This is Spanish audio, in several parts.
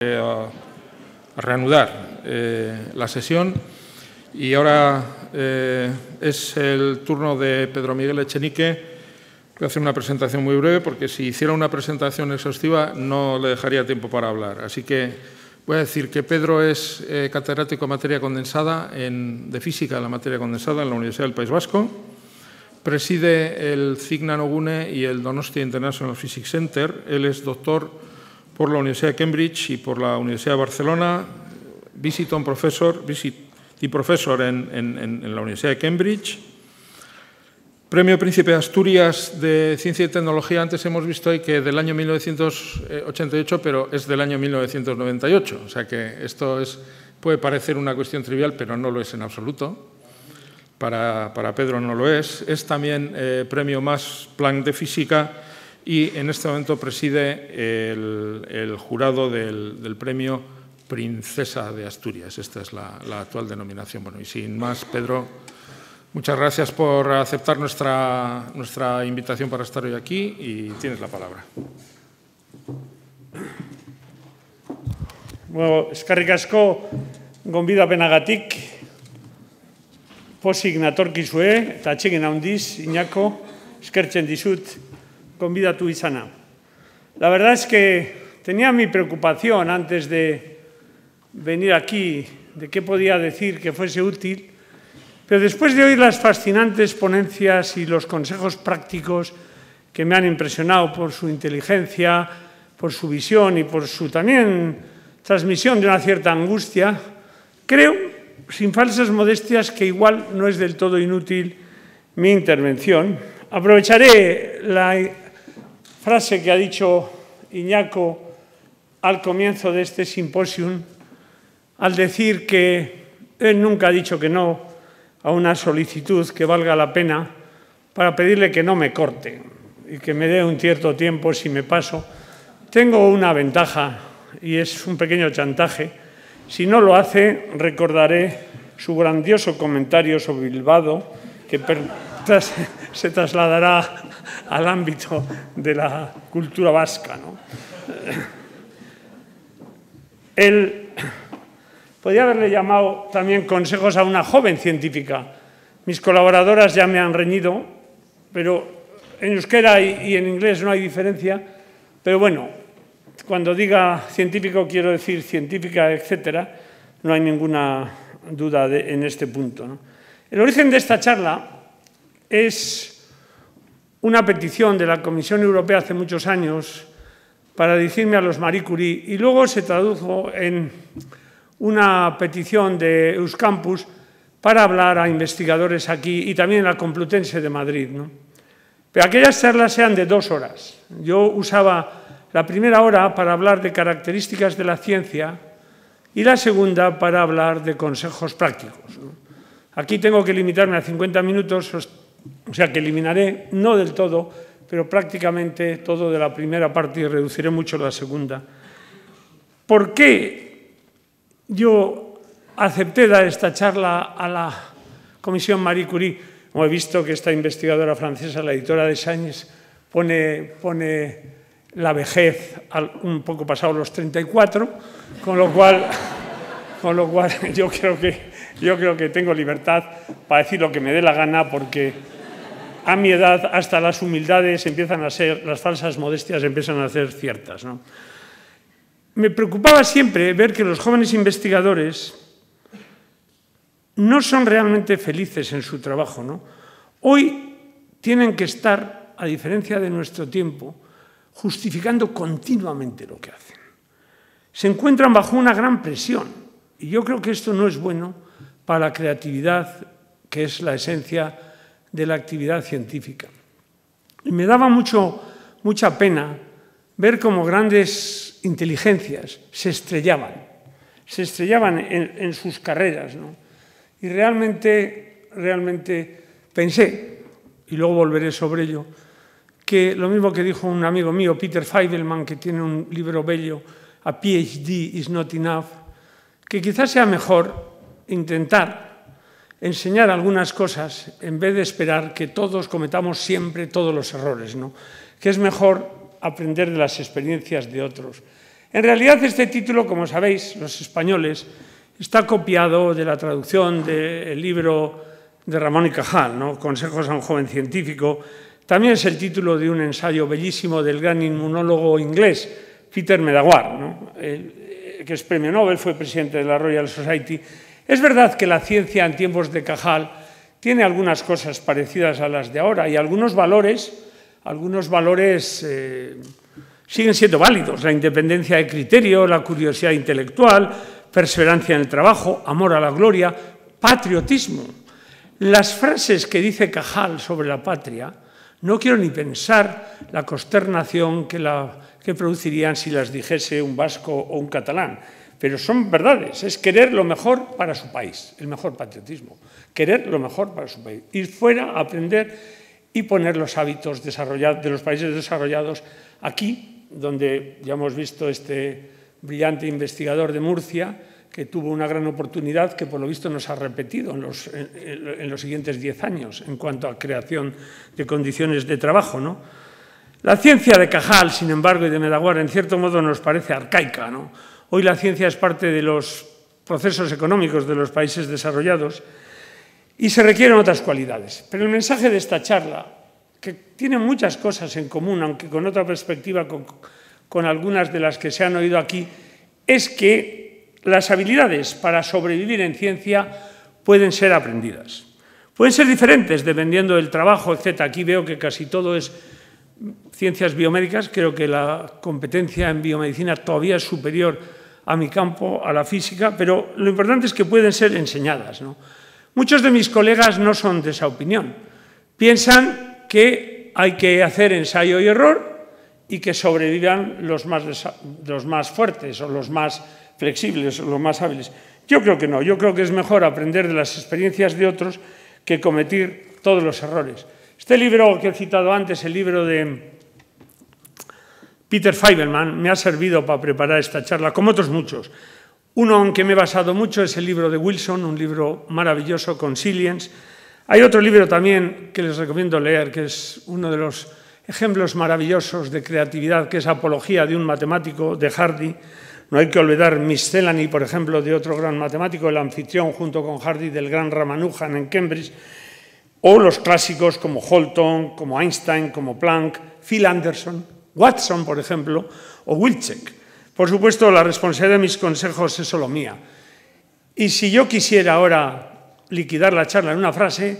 Eh, a, reanudar eh, la sesión y ahora eh, es el turno de Pedro Miguel Echenique. Voy a hacer una presentación muy breve porque si hiciera una presentación exhaustiva no le dejaría tiempo para hablar. Así que voy a decir que Pedro es catedrático en materia condensada en, de física en la materia condensada en la Universidad del País Vasco. Preside el CIGNA Nogune y el Donostia International Physics Center. Él es doctor por la Universidad de Cambridge y por la Universidad de Barcelona, visiting professor, y profesor en, en, la Universidad de Cambridge. Premio Príncipe de Asturias de Ciencia y Tecnología. Antes hemos visto ahí que del año 1988, pero es del año 1998. O sea que esto es, puede parecer una cuestión trivial, pero no lo es en absoluto. Para, para Pedro no lo es. Es también eh, premio más Planck de Física y en este momento preside el, jurado del, premio Princesa de Asturias. Esta es la, actual denominación. Bueno, y sin más, Pedro, muchas gracias por aceptar nuestra, nuestra invitación para estar hoy aquí y tienes la palabra. Bueno, eskarrik asko gonbida penagatik posik natorkizue eta handiz, Iñako, eskertzen convidatu izana. La verdad es que tenía mi preocupación antes de venir aquí de qué podía decir que fuese útil, pero después de oír las fascinantes ponencias y los consejos prácticos que me han impresionado por su inteligencia, por su visión y por su también transmisión de una cierta angustia, creo, sin falsas modestias, que igual no es del todo inútil mi intervención. Aprovecharé la frase que ha dicho Iñaco al comienzo de este simposium, al decir que él nunca ha dicho que no a una solicitud que valga la pena para pedirle que no me corte y que me dé un cierto tiempo si me paso, tengo una ventaja y es un pequeño chantaje. Si no lo hace, recordaré su grandioso comentario sobre Bilbao, que se trasladará al ámbito de la cultura vasca. ¿no? Él podría haberle llamado también consejos a una joven científica. Mis colaboradoras ya me han reñido, pero en euskera y en inglés no hay diferencia. Pero bueno, cuando diga científico quiero decir científica, etcétera, no hay ninguna duda en este punto. El origen de esta charla es una petición de la Comisión Europea hace muchos años para dirigirme a los Marie Curie y luego se tradujo en una petición de Euskampus para hablar a investigadores aquí y también en la Complutense de Madrid. Pero aquellas charlas eran de dos horas. Yo usaba la primera hora para hablar de características de la ciencia y la segunda para hablar de consejos prácticos. Aquí tengo que limitarme a 50 minutos, o sea que eliminaré, no del todo, pero prácticamente todo de la primera parte y reduciré mucho la segunda. ¿Por qué yo acepté dar esta charla a la Comisión Marie Curie? Como he visto que esta investigadora francesa, la editora de Sáñez, pone, pone la vejez un poco pasado los 34, con lo cual, con lo cual yo, creo que, yo creo que tengo libertad para decir lo que me dé la gana porque a mi edad hasta las humildades empiezan a ser, las falsas modestias empiezan a ser ciertas. Me preocupaba siempre ver que los jóvenes investigadores no son realmente felices en su trabajo. Hoy tienen que estar, a diferencia de nuestro tiempo, justificando continuamente lo que hacen. Se encuentran bajo una gran presión y yo creo que esto no es bueno para la creatividad, que es la esencia de la actividad científica. Y me daba mucho, mucha pena ver cómo grandes inteligencias se estrellaban, se estrellaban en, sus carreras. Y realmente, realmente pensé, y luego volveré sobre ello, que lo mismo que dijo un amigo mío, Peter Feidelman, que tiene un libro bello, A PhD is not enough, que quizás sea mejor intentar enseñar algunas cosas en vez de esperar que todos cometamos siempre todos los errores, ¿no? que es mejor aprender de las experiencias de otros. En realidad este título, como sabéis, los españoles, está copiado de la traducción del libro de Ramón y Cajal, ¿no? Consejos a un joven científico. También es el título de un ensayo bellísimo del gran inmunólogo inglés, Peter Medawar, ¿no? El, que es premio Nobel, fue presidente de la Royal Society. Es verdad que la ciencia en tiempos de Cajal tiene algunas cosas parecidas a las de ahora y algunos valores, algunos valores eh, siguen siendo válidos. La independencia de criterio, la curiosidad intelectual, perseverancia en el trabajo, amor a la gloria, patriotismo. Las frases que dice Cajal sobre la patria, no quiero ni pensar la consternación que, producirían si las dijese un vasco o un catalán. Pero son verdades, es querer lo mejor para su país, el mejor patriotismo, querer lo mejor para su país, ir fuera a aprender y poner los hábitos de los países desarrollados aquí donde ya hemos visto este brillante investigador de Murcia, que tuvo una gran oportunidad que por lo visto nos ha repetido en los, en, los siguientes diez años en cuanto a creación de condiciones de trabajo. ¿no? La ciencia de Cajal, sin embargo, y de Medaguar, en cierto modo nos parece arcaica. ¿no? Hoy la ciencia es parte de los procesos económicos de los países desarrollados y se requieren otras cualidades. Pero el mensaje de esta charla que tienen muchas cosas en común, aunque con otra perspectiva, con, algunas de las que se han oído aquí, es que las habilidades para sobrevivir en ciencia pueden ser aprendidas. Pueden ser diferentes dependiendo del trabajo, etc. Aquí veo que casi todo es ciencias biomédicas. Creo que la competencia en biomedicina todavía es superior a mi campo, a la física, pero lo importante es que pueden ser enseñadas. Muchos de mis colegas no son de esa opinión. Piensan que hay que hacer ensayo y error y que sobrevivan los más, los más fuertes o los más flexibles o los más hábiles. Yo creo que no, yo creo que es mejor aprender de las experiencias de otros que cometer todos los errores. Este libro que he citado antes, el libro de Peter Feiberman, me ha servido para preparar esta charla, como otros muchos. Uno en que me he basado mucho es el libro de Wilson, un libro maravilloso, con Consilience, hay otro libro también que les recomiendo leer, que es uno de los ejemplos maravillosos de creatividad, que es Apología de un matemático de Hardy. No hay que olvidar Miscellany, por ejemplo, de otro gran matemático, el anfitrión junto con Hardy del gran Ramanujan en Cambridge, o los clásicos como Holton, como Einstein, como Planck, Phil Anderson, Watson, por ejemplo, o Wilczek. Por supuesto, la responsabilidad de mis consejos es solo mía. Y si yo quisiera ahora liquidar la charla en una frase,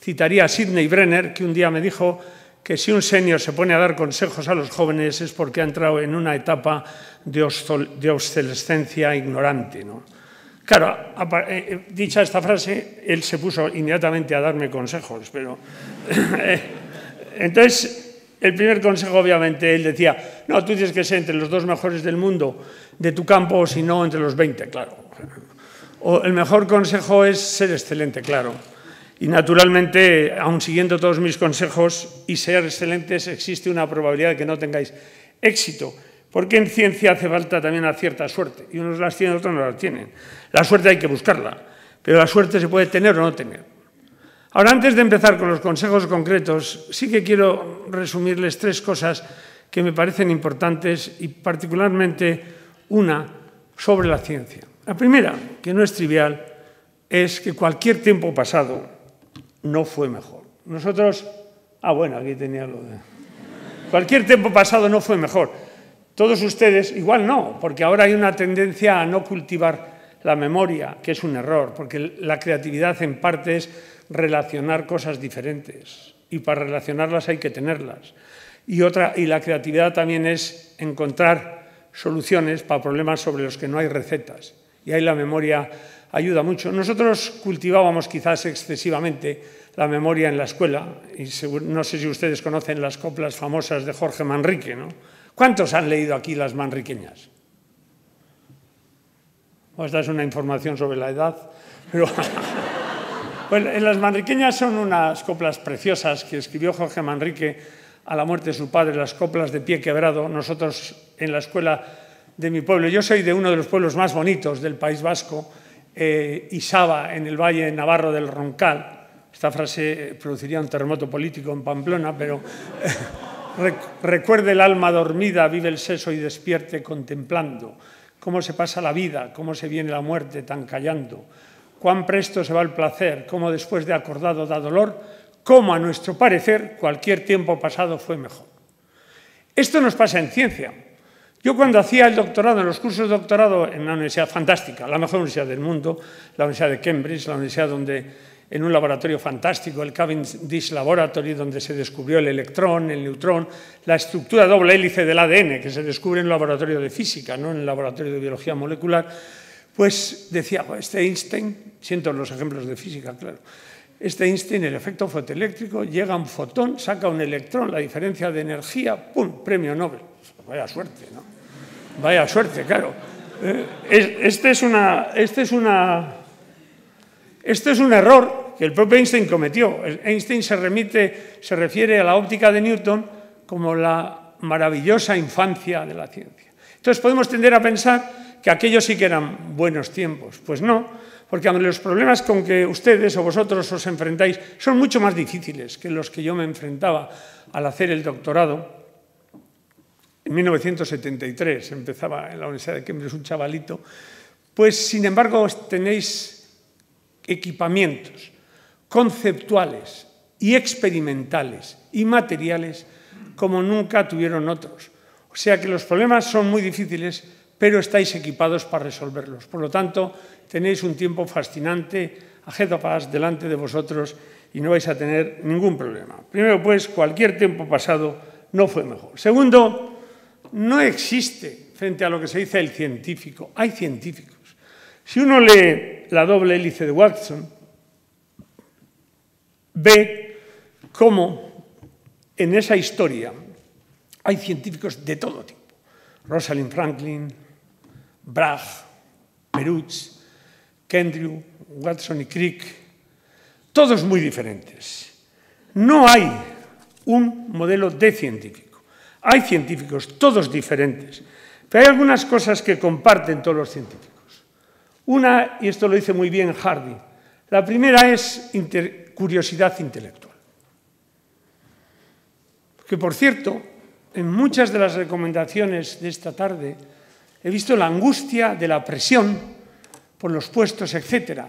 citaría a Sidney Brenner, que un día me dijo que si un senior se pone a dar consejos a los jóvenes es porque ha entrado en una etapa de, obsolescencia ignorante. ¿no? Claro, eh, eh, dicha esta frase, él se puso inmediatamente a darme consejos, pero... Eh, entonces, el primer consejo, obviamente, él decía, no, tú tienes que ser entre los dos mejores del mundo de tu campo, o si no, entre los 20, claro. O el mejor consejo es ser excelente, claro. Y naturalmente, aun siguiendo todos mis consejos y ser excelentes, existe una probabilidad de que no tengáis éxito. Porque en ciencia hace falta también una cierta suerte. Y unos las tienen, otros no las tienen. La suerte hay que buscarla. Pero la suerte se puede tener o no tener. Ahora, antes de empezar con los consejos concretos, sí que quiero resumirles tres cosas que me parecen importantes y particularmente una sobre la ciencia. La primera, que no es trivial, es que cualquier tiempo pasado no fue mejor. Nosotros, ah, bueno, aquí tenía lo de... Cualquier tiempo pasado no fue mejor. Todos ustedes, igual no, porque ahora hay una tendencia a no cultivar la memoria, que es un error, porque la creatividad en parte es relacionar cosas diferentes y para relacionarlas hay que tenerlas. Y, otra, y la creatividad también es encontrar soluciones para problemas sobre los que no hay recetas y ahí la memoria ayuda mucho. Nosotros cultivábamos quizás excesivamente la memoria en la escuela, no sé si ustedes conocen las coplas famosas de Jorge Manrique, ¿no? ¿Cuántos han leído aquí las manriqueñas? esta es una información sobre la edad, pero... Pues las manriqueñas son unas coplas preciosas que escribió Jorge Manrique a la muerte de su padre, las coplas de pie quebrado. Nosotros en la escuela de mi pueblo. Yo soy de uno de los pueblos más bonitos del País Vasco, eh, Isaba, en el Valle Navarro del Roncal. Esta frase produciría un terremoto político en Pamplona, pero, recuerde el alma dormida, vive el seso y despierte contemplando cómo se pasa la vida, cómo se viene la muerte tan callando, cuán presto se va el placer, cómo después de acordado da dolor, cómo a nuestro parecer cualquier tiempo pasado fue mejor. Esto nos pasa en ciencia. Yo cuando hacía el doctorado, en los cursos de doctorado en una universidad fantástica, la mejor universidad del mundo, la Universidad de Cambridge, la universidad donde en un laboratorio fantástico, el Cavendish Laboratory, donde se descubrió el electrón, el neutrón, la estructura doble hélice del ADN, que se descubre en el laboratorio de física, no en el laboratorio de biología molecular, pues decía, este Einstein, siento los ejemplos de física, claro, este Einstein, el efecto fotoeléctrico, llega un fotón, saca un electrón, la diferencia de energía, ¡pum!, premio Nobel. Vaya suerte, ¿no? Vaya suerte, claro. Eh, este es una... Este es una este es un error que el propio Einstein cometió. Einstein se, remite, se refiere a la óptica de Newton como la maravillosa infancia de la ciencia. Entonces podemos tender a pensar que aquellos sí que eran buenos tiempos. Pues no, porque los problemas con que ustedes o vosotros os enfrentáis son mucho más difíciles que los que yo me enfrentaba al hacer el doctorado. En 1973 empezaba en la Universidad de Cambridge un chavalito. Pues, sin embargo, tenéis equipamientos conceptuales y experimentales y materiales como nunca tuvieron otros. O sea que los problemas son muy difíciles, pero estáis equipados para resolverlos. Por lo tanto, tenéis un tiempo fascinante of us, delante de vosotros, y no vais a tener ningún problema. Primero, pues, cualquier tiempo pasado no fue mejor. Segundo, no existe, frente a lo que se dice el científico, hay científicos. Si uno lee la doble hélice de Watson, ve cómo en esa historia hay científicos de todo tipo. Rosalind Franklin, Bragg, Perutz, Kendrew, Watson y Crick, todos muy diferentes. No hay un modelo de científico. Hay científicos, todos diferentes, pero hay algunas cosas que comparten todos los científicos. Una, y esto lo dice muy bien Hardy, la primera es curiosidad intelectual. Que, por cierto, en muchas de las recomendaciones de esta tarde he visto la angustia de la presión por los puestos, etc.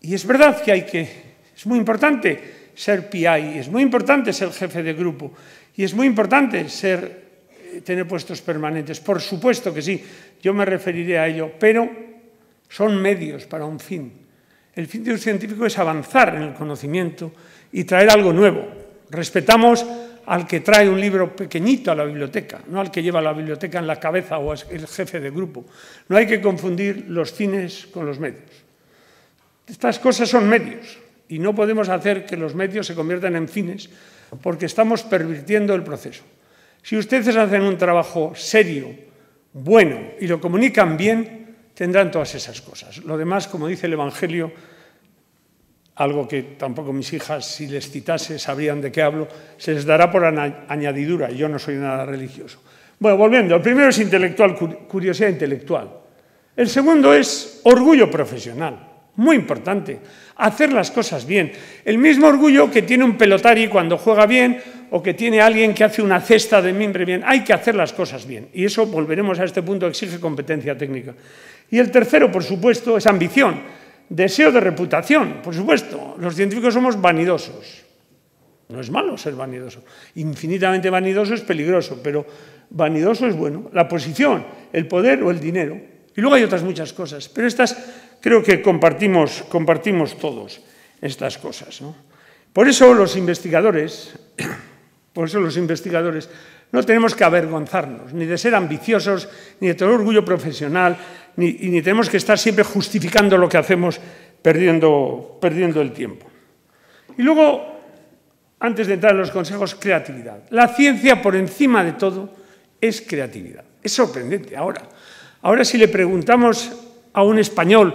Y es verdad que hay que, es muy importante ser PI, es muy importante ser jefe de grupo y es muy importante ser, eh, tener puestos permanentes. Por supuesto que sí, yo me referiré a ello, pero son medios para un fin. El fin de un científico es avanzar en el conocimiento y traer algo nuevo. Respetamos al que trae un libro pequeñito a la biblioteca, no al que lleva la biblioteca en la cabeza o es el jefe de grupo. No hay que confundir los fines con los medios. Estas cosas son medios y no podemos hacer que los medios se conviertan en fines porque estamos pervirtiendo el proceso. Si ustedes hacen un trabajo serio, bueno y lo comunican bien, tendrán todas esas cosas. Lo demás, como dice el Evangelio, algo que tampoco mis hijas, si les citase, sabrían de qué hablo, se les dará por añadidura. Yo no soy nada religioso. Bueno, volviendo, el primero es intelectual, curiosidad intelectual. El segundo es orgullo profesional, muy importante, hacer las cosas bien. El mismo orgullo que tiene un pelotari cuando juega bien o que tiene alguien que hace una cesta de mimbre bien. Hay que hacer las cosas bien. Y eso, volveremos a este punto, exige competencia técnica. Y el tercero, por supuesto, es ambición, deseo de reputación. Por supuesto, los científicos somos vanidosos. No es malo ser vanidoso. Infinitamente vanidoso es peligroso, pero vanidoso es bueno. La posición, el poder o el dinero. Y luego hay otras muchas cosas, pero estas creo que compartimos, compartimos todos estas cosas. Por eso los investigadores, por eso los investigadores no tenemos que avergonzarnos, ni de ser ambiciosos, ni de tener orgullo profesional, ni, ni tenemos que estar siempre justificando lo que hacemos perdiendo, perdiendo el tiempo. Y luego, antes de entrar en los consejos, creatividad. La ciencia, por encima de todo, es creatividad. Es sorprendente. Ahora, ahora si le preguntamos a un español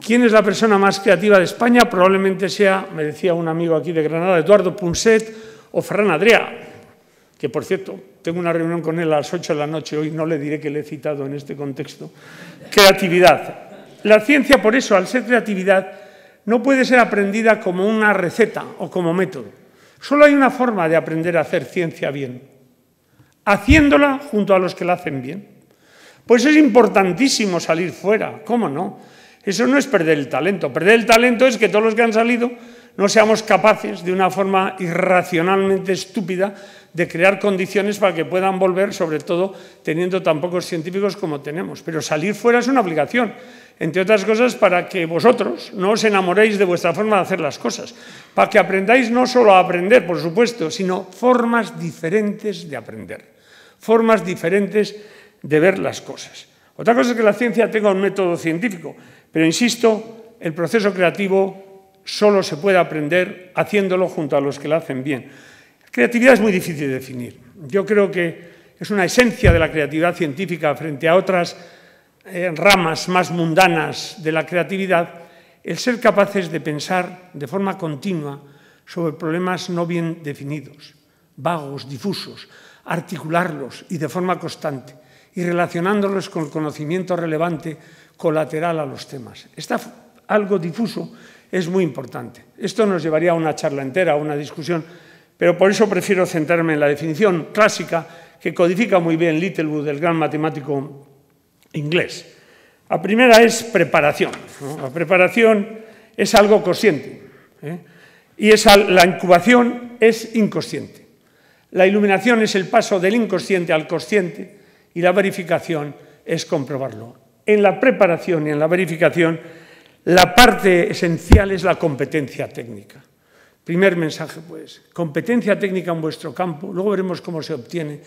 quién es la persona más creativa de España, probablemente sea, me decía un amigo aquí de Granada, Eduardo Punset o Ferran Adrià que por cierto, tengo una reunión con él a las 8 de la noche, hoy no le diré que le he citado en este contexto, creatividad. La ciencia, por eso, al ser creatividad, no puede ser aprendida como una receta o como método. Solo hay una forma de aprender a hacer ciencia bien, haciéndola junto a los que la hacen bien. Pues es importantísimo salir fuera, ¿cómo no? Eso no es perder el talento. Perder el talento es que todos los que han salido no seamos capaces, de una forma irracionalmente estúpida, de crear condiciones para que puedan volver, sobre todo teniendo tan pocos científicos como tenemos. Pero salir fuera es una obligación, entre otras cosas para que vosotros no os enamoréis de vuestra forma de hacer las cosas, para que aprendáis no solo a aprender, por supuesto, sino formas diferentes de aprender, formas diferentes de ver las cosas. Otra cosa es que la ciencia tenga un método científico, pero insisto, el proceso creativo solo se puede aprender haciéndolo junto a los que lo hacen bien. Creatividad es muy difícil de definir. Yo creo que es una esencia de la creatividad científica frente a otras eh, ramas más mundanas de la creatividad, el ser capaces de pensar de forma continua sobre problemas no bien definidos, vagos, difusos, articularlos y de forma constante, y relacionándolos con el conocimiento relevante colateral a los temas. Está algo difuso es muy importante. Esto nos llevaría a una charla entera, a una discusión, pero por eso prefiero centrarme en la definición clásica que codifica muy bien Littlewood, el gran matemático inglés. La primera es preparación. La preparación es algo consciente ¿eh? y la incubación es inconsciente. La iluminación es el paso del inconsciente al consciente y la verificación es comprobarlo. En la preparación y en la verificación, la parte esencial es la competencia técnica. Primer mensaje, pues, competencia técnica en vuestro campo, luego veremos cómo se obtiene,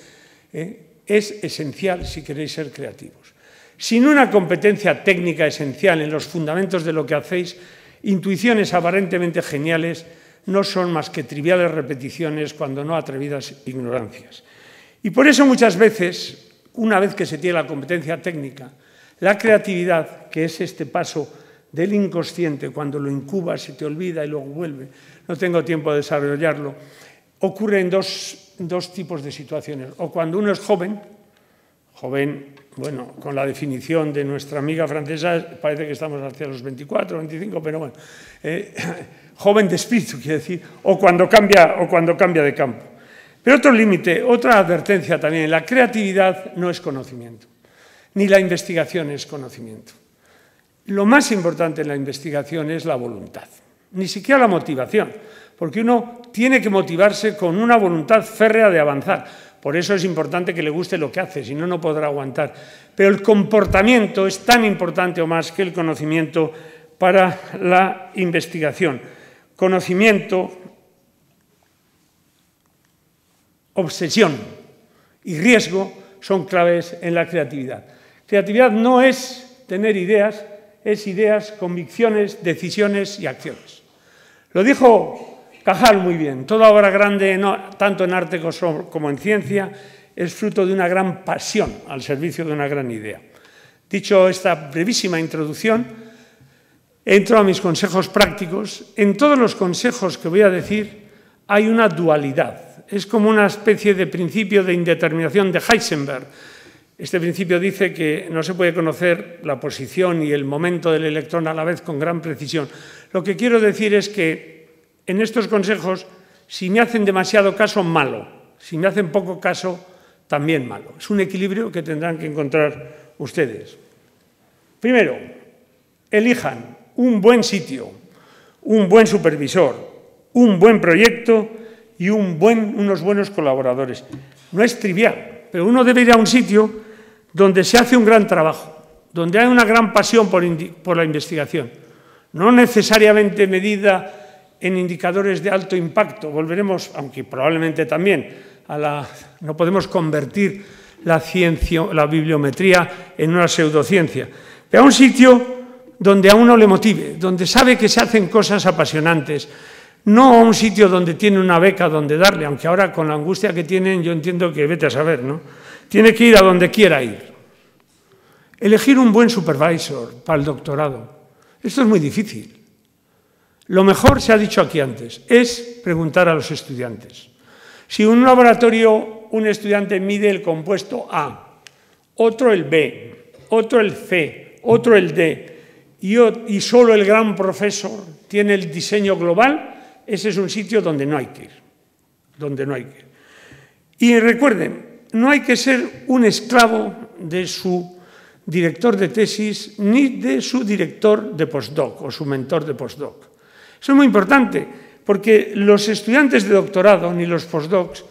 ¿eh? es esencial si queréis ser creativos. Sin una competencia técnica esencial en los fundamentos de lo que hacéis, intuiciones aparentemente geniales no son más que triviales repeticiones, cuando no atrevidas ignorancias. Y por eso muchas veces, una vez que se tiene la competencia técnica, la creatividad, que es este paso del inconsciente, cuando lo incubas, se te olvida y luego vuelve, no tengo tiempo de desarrollarlo, ocurre en dos, dos tipos de situaciones. O cuando uno es joven, joven, bueno, con la definición de nuestra amiga francesa, parece que estamos hacia los 24, 25, pero bueno, eh, joven de espíritu, quiere decir, o cuando, cambia, o cuando cambia de campo. Pero otro límite, otra advertencia también, la creatividad no es conocimiento ni la investigación es conocimiento. Lo más importante en la investigación es la voluntad, ni siquiera la motivación, porque uno tiene que motivarse con una voluntad férrea de avanzar. Por eso es importante que le guste lo que hace, si no, no podrá aguantar. Pero el comportamiento es tan importante o más que el conocimiento para la investigación. Conocimiento, obsesión y riesgo son claves en la creatividad. Creatividad no es tener ideas, es ideas, convicciones, decisiones y acciones. Lo dijo Cajal muy bien, toda obra grande, tanto en arte como en ciencia, es fruto de una gran pasión al servicio de una gran idea. Dicho esta brevísima introducción, entro a mis consejos prácticos. En todos los consejos que voy a decir hay una dualidad. Es como una especie de principio de indeterminación de Heisenberg este principio dice que no se puede conocer la posición y el momento del electrón a la vez con gran precisión. Lo que quiero decir es que en estos consejos, si me hacen demasiado caso, malo. Si me hacen poco caso, también malo. Es un equilibrio que tendrán que encontrar ustedes. Primero, elijan un buen sitio, un buen supervisor, un buen proyecto y unos buenos colaboradores. No es trivial, pero uno debe ir a un sitio donde se hace un gran trabajo, donde hay una gran pasión por, la investigación, no necesariamente medida en indicadores de alto impacto, volveremos, aunque probablemente también, a la, no podemos convertir la, ciencia, la bibliometría en una pseudociencia, pero a un sitio donde a uno le motive, donde sabe que se hacen cosas apasionantes, no a un sitio donde tiene una beca donde darle, aunque ahora con la angustia que tienen yo entiendo que vete a saber, ¿no? Tiene que ir a donde quiera ir. Elegir un buen supervisor para el doctorado. Esto es muy difícil. Lo mejor, se ha dicho aquí antes, es preguntar a los estudiantes. Si en un laboratorio un estudiante mide el compuesto A, otro el B, otro el C, otro el D, y, y solo el gran profesor tiene el diseño global, ese es un sitio donde no hay que ir. Donde no hay que ir. Y recuerden, no hay que ser un esclavo de su director de tesis ni de su director de postdoc o su mentor de postdoc. Eso es muy importante porque los estudiantes de doctorado ni los postdocs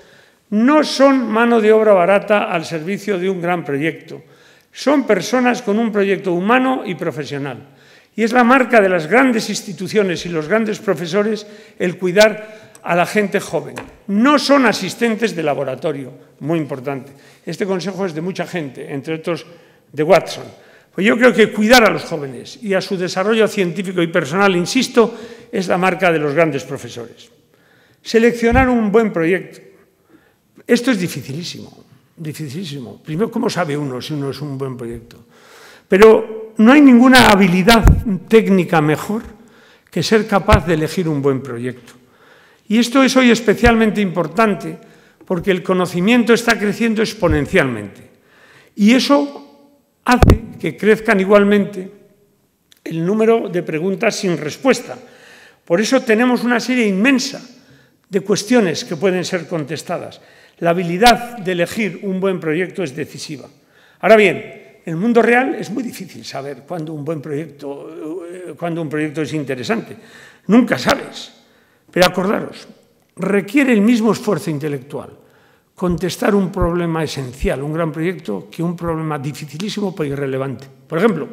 no son mano de obra barata al servicio de un gran proyecto. Son personas con un proyecto humano y profesional. Y es la marca de las grandes instituciones y los grandes profesores el cuidar a la gente joven. No son asistentes de laboratorio, muy importante. Este consejo es de mucha gente, entre otros de Watson. Pues yo creo que cuidar a los jóvenes y a su desarrollo científico y personal, insisto, es la marca de los grandes profesores. Seleccionar un buen proyecto. Esto es dificilísimo, dificilísimo. Primero, ¿cómo sabe uno si uno es un buen proyecto? Pero no hay ninguna habilidad técnica mejor que ser capaz de elegir un buen proyecto. Y esto es hoy especialmente importante porque el conocimiento está creciendo exponencialmente. Y eso hace que crezcan igualmente el número de preguntas sin respuesta. Por eso tenemos una serie inmensa de cuestiones que pueden ser contestadas. La habilidad de elegir un buen proyecto es decisiva. Ahora bien, en el mundo real es muy difícil saber cuándo un buen proyecto, eh, cuándo un proyecto es interesante. Nunca sabes. Pero acordaros, requiere el mismo esfuerzo intelectual contestar un problema esencial, un gran proyecto, que un problema dificilísimo pero irrelevante. Por ejemplo,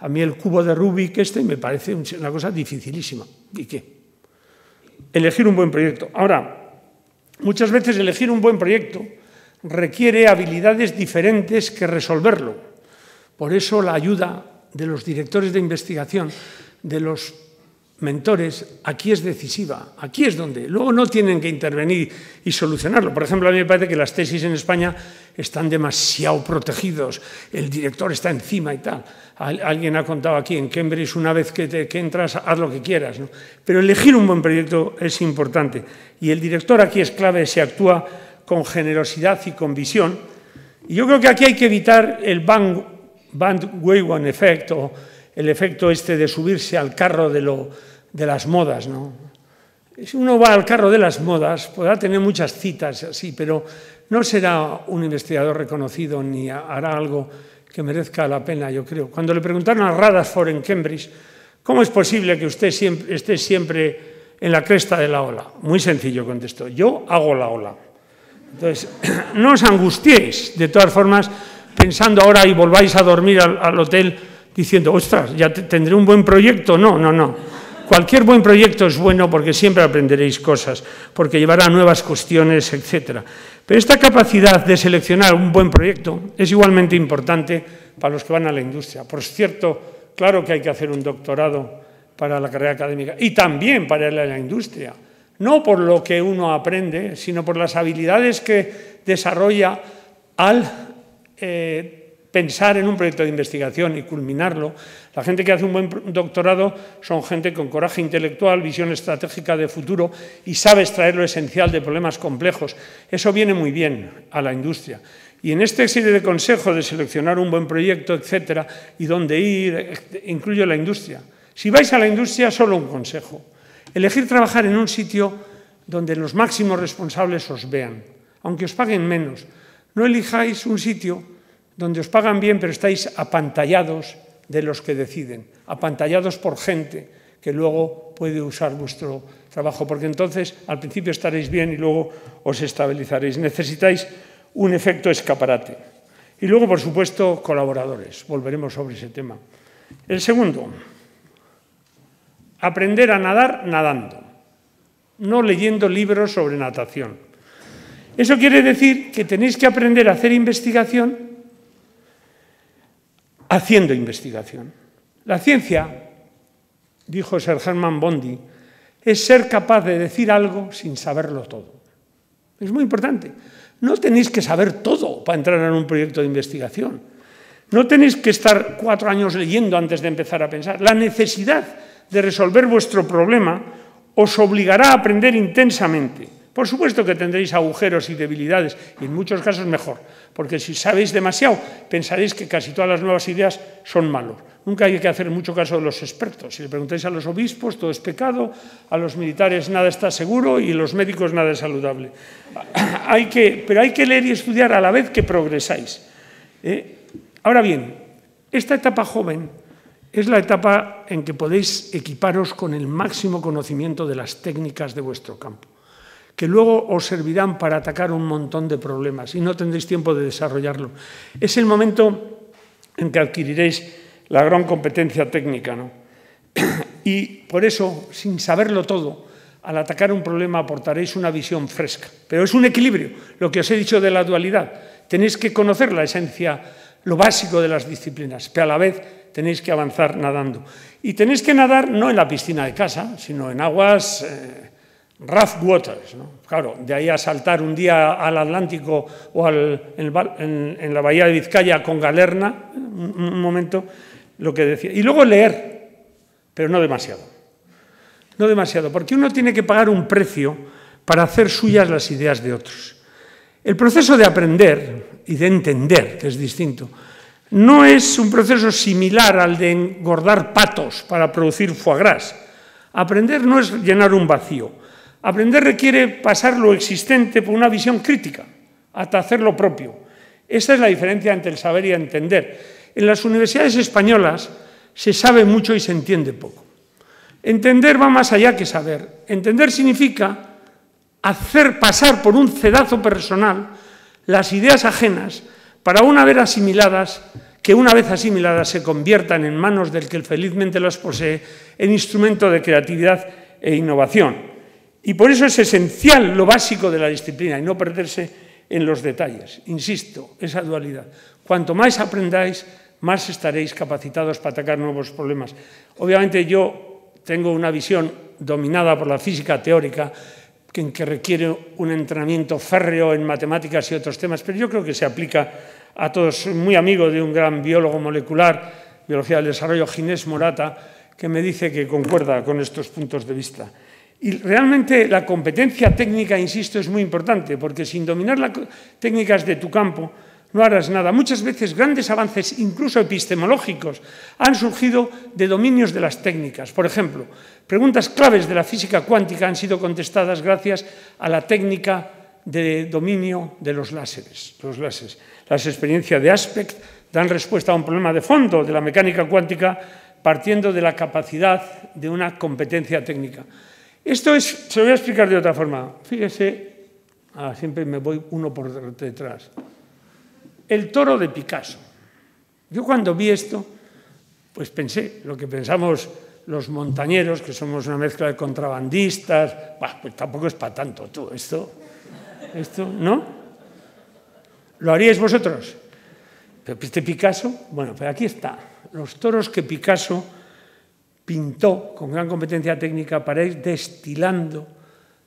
a mí el cubo de Rubik este me parece una cosa dificilísima. ¿Y qué? Elegir un buen proyecto. Ahora, muchas veces elegir un buen proyecto requiere habilidades diferentes que resolverlo. Por eso la ayuda de los directores de investigación, de los mentores, aquí es decisiva, aquí es donde. Luego no tienen que intervenir y solucionarlo. Por ejemplo, a mí me parece que las tesis en España están demasiado protegidos, el director está encima y tal. Alguien ha contado aquí en Cambridge, una vez que, te, entras, haz lo que quieras. Pero elegir un buen proyecto es importante. Y el director aquí es clave, se actúa con generosidad y con visión. Y yo creo que aquí hay que evitar el bandwagon effect o el efecto este de subirse al carro de, lo, de las modas. ¿no? Si uno va al carro de las modas, podrá tener muchas citas así, pero no será un investigador reconocido ni hará algo que merezca la pena, yo creo. Cuando le preguntaron a Rutherford en Cambridge, ¿cómo es posible que usted esté siempre en la cresta de la ola? Muy sencillo, contestó, yo hago la ola. Entonces, no os angustiéis, de todas formas, pensando ahora y volváis a dormir al hotel diciendo, ostras, ya tendré un buen proyecto. No, no, no. Cualquier buen proyecto es bueno porque siempre aprenderéis cosas, porque llevará nuevas cuestiones, etc. Pero esta capacidad de seleccionar un buen proyecto es igualmente importante para los que van a la industria. Por cierto, claro que hay que hacer un doctorado para la carrera académica y también para la industria. No por lo que uno aprende, sino por las habilidades que desarrolla al eh, pensar en un proyecto de investigación y culminarlo. La gente que hace un buen doctorado son gente con coraje intelectual, visión estratégica de futuro y sabe extraer lo esencial de problemas complejos. Eso viene muy bien a la industria. Y en este serie de consejos de seleccionar un buen proyecto, etcétera, y dónde ir, incluyo la industria. Si vais a la industria, solo un consejo. Elegir trabajar en un sitio donde los máximos responsables os vean, aunque os paguen menos. No elijáis un sitio donde os pagan bien, pero estáis apantallados de los que deciden, apantallados por gente que luego puede usar vuestro trabajo, porque entonces al principio estaréis bien y luego os estabilizaréis. Necesitáis un efecto escaparate. Y luego, por supuesto, colaboradores. Volveremos sobre ese tema. El segundo, aprender a nadar nadando, no leyendo libros sobre natación. Eso quiere decir que tenéis que aprender a hacer investigación haciendo investigación. La ciencia, dijo Sir Herman Bondi, es ser capaz de decir algo sin saberlo todo. Es muy importante. No tenéis que saber todo para entrar en un proyecto de investigación. No tenéis que estar cuatro años leyendo antes de empezar a pensar. La necesidad de resolver vuestro problema os obligará a aprender intensamente Por supuesto que tendréis agujeros y debilidades, y en muchos casos mejor, porque si sabéis demasiado, pensaréis que casi todas las nuevas ideas son malos. Nunca hay que hacer mucho caso de los expertos. Si le preguntáis a los obispos, todo es pecado, a los militares nada está seguro y a los médicos nada es saludable. Pero hay que leer y estudiar a la vez que progresáis. ¿eh? Ahora bien, esta etapa joven es la etapa en que podéis equiparos con el máximo conocimiento de las técnicas de vuestro campo, que luego os servirán para atacar un montón de problemas y no tendréis tiempo de desarrollarlo. Es el momento en que adquiriréis la gran competencia técnica. ¿no? Y por eso, sin saberlo todo, al atacar un problema aportaréis una visión fresca. Pero es un equilibrio, lo que os he dicho de la dualidad. Tenéis que conocer la esencia, lo básico de las disciplinas, pero a la vez tenéis que avanzar nadando. Y tenéis que nadar no en la piscina de casa, sino en aguas eh, rough waters. Claro, de ahí a saltar un día al Atlántico o al, en, la bahía de Vizcaya con galerna, un, un momento, lo que decía. Y luego leer, pero no demasiado. No demasiado, porque uno tiene que pagar un precio para hacer suyas las ideas de otros. El proceso de aprender y de entender, que es distinto, no es un proceso similar al de engordar patos para producir foie gras. Aprender no es llenar un vacío. Aprender requiere pasar lo existente por una visión crítica, hasta hacer lo propio. Esa es la diferencia entre el saber y el entender. En las universidades españolas se sabe mucho y se entiende poco. Entender va más allá que saber. Entender significa hacer pasar por un cedazo personal las ideas ajenas para una vez asimiladas, que una vez asimiladas se conviertan en manos del que felizmente las posee en instrumento de creatividad e innovación. Y por eso es esencial lo básico de la disciplina y no perderse en los detalles. Insisto, esa dualidad. Cuanto más aprendáis, más estaréis capacitados para atacar nuevos problemas. Obviamente yo tengo una visión dominada por la física teórica, en que requiere un entrenamiento férreo en matemáticas y otros temas, pero yo creo que se aplica a todos. Muy amigo de un gran biólogo molecular, biología del desarrollo, Ginés Morata, que me dice que concuerda con estos puntos de vista. Y realmente la competencia técnica, insisto, es muy importante, porque sin dominar las técnicas de tu campo, no harás nada. Muchas veces grandes avances, incluso epistemológicos, han surgido de dominios de las técnicas. Por ejemplo, preguntas claves de la física cuántica han sido contestadas gracias a la técnica de dominio de los láseres. Los láseres. Las experiencias de Aspect dan respuesta a un problema de fondo de la mecánica cuántica partiendo de la capacidad de una competencia técnica. Esto es, se lo voy a explicar de otra forma. Fíjese, ah, siempre me voy uno por detrás. El toro de Picasso. Yo cuando vi esto, pues pensé lo que pensamos los montañeros, que somos una mezcla de contrabandistas, pues tampoco es para tanto tú, esto, esto, ¿no? ¿Lo haríais vosotros? Pero este Picasso, bueno, pues aquí está, los toros que Picasso pintó con gran competencia técnica para ir destilando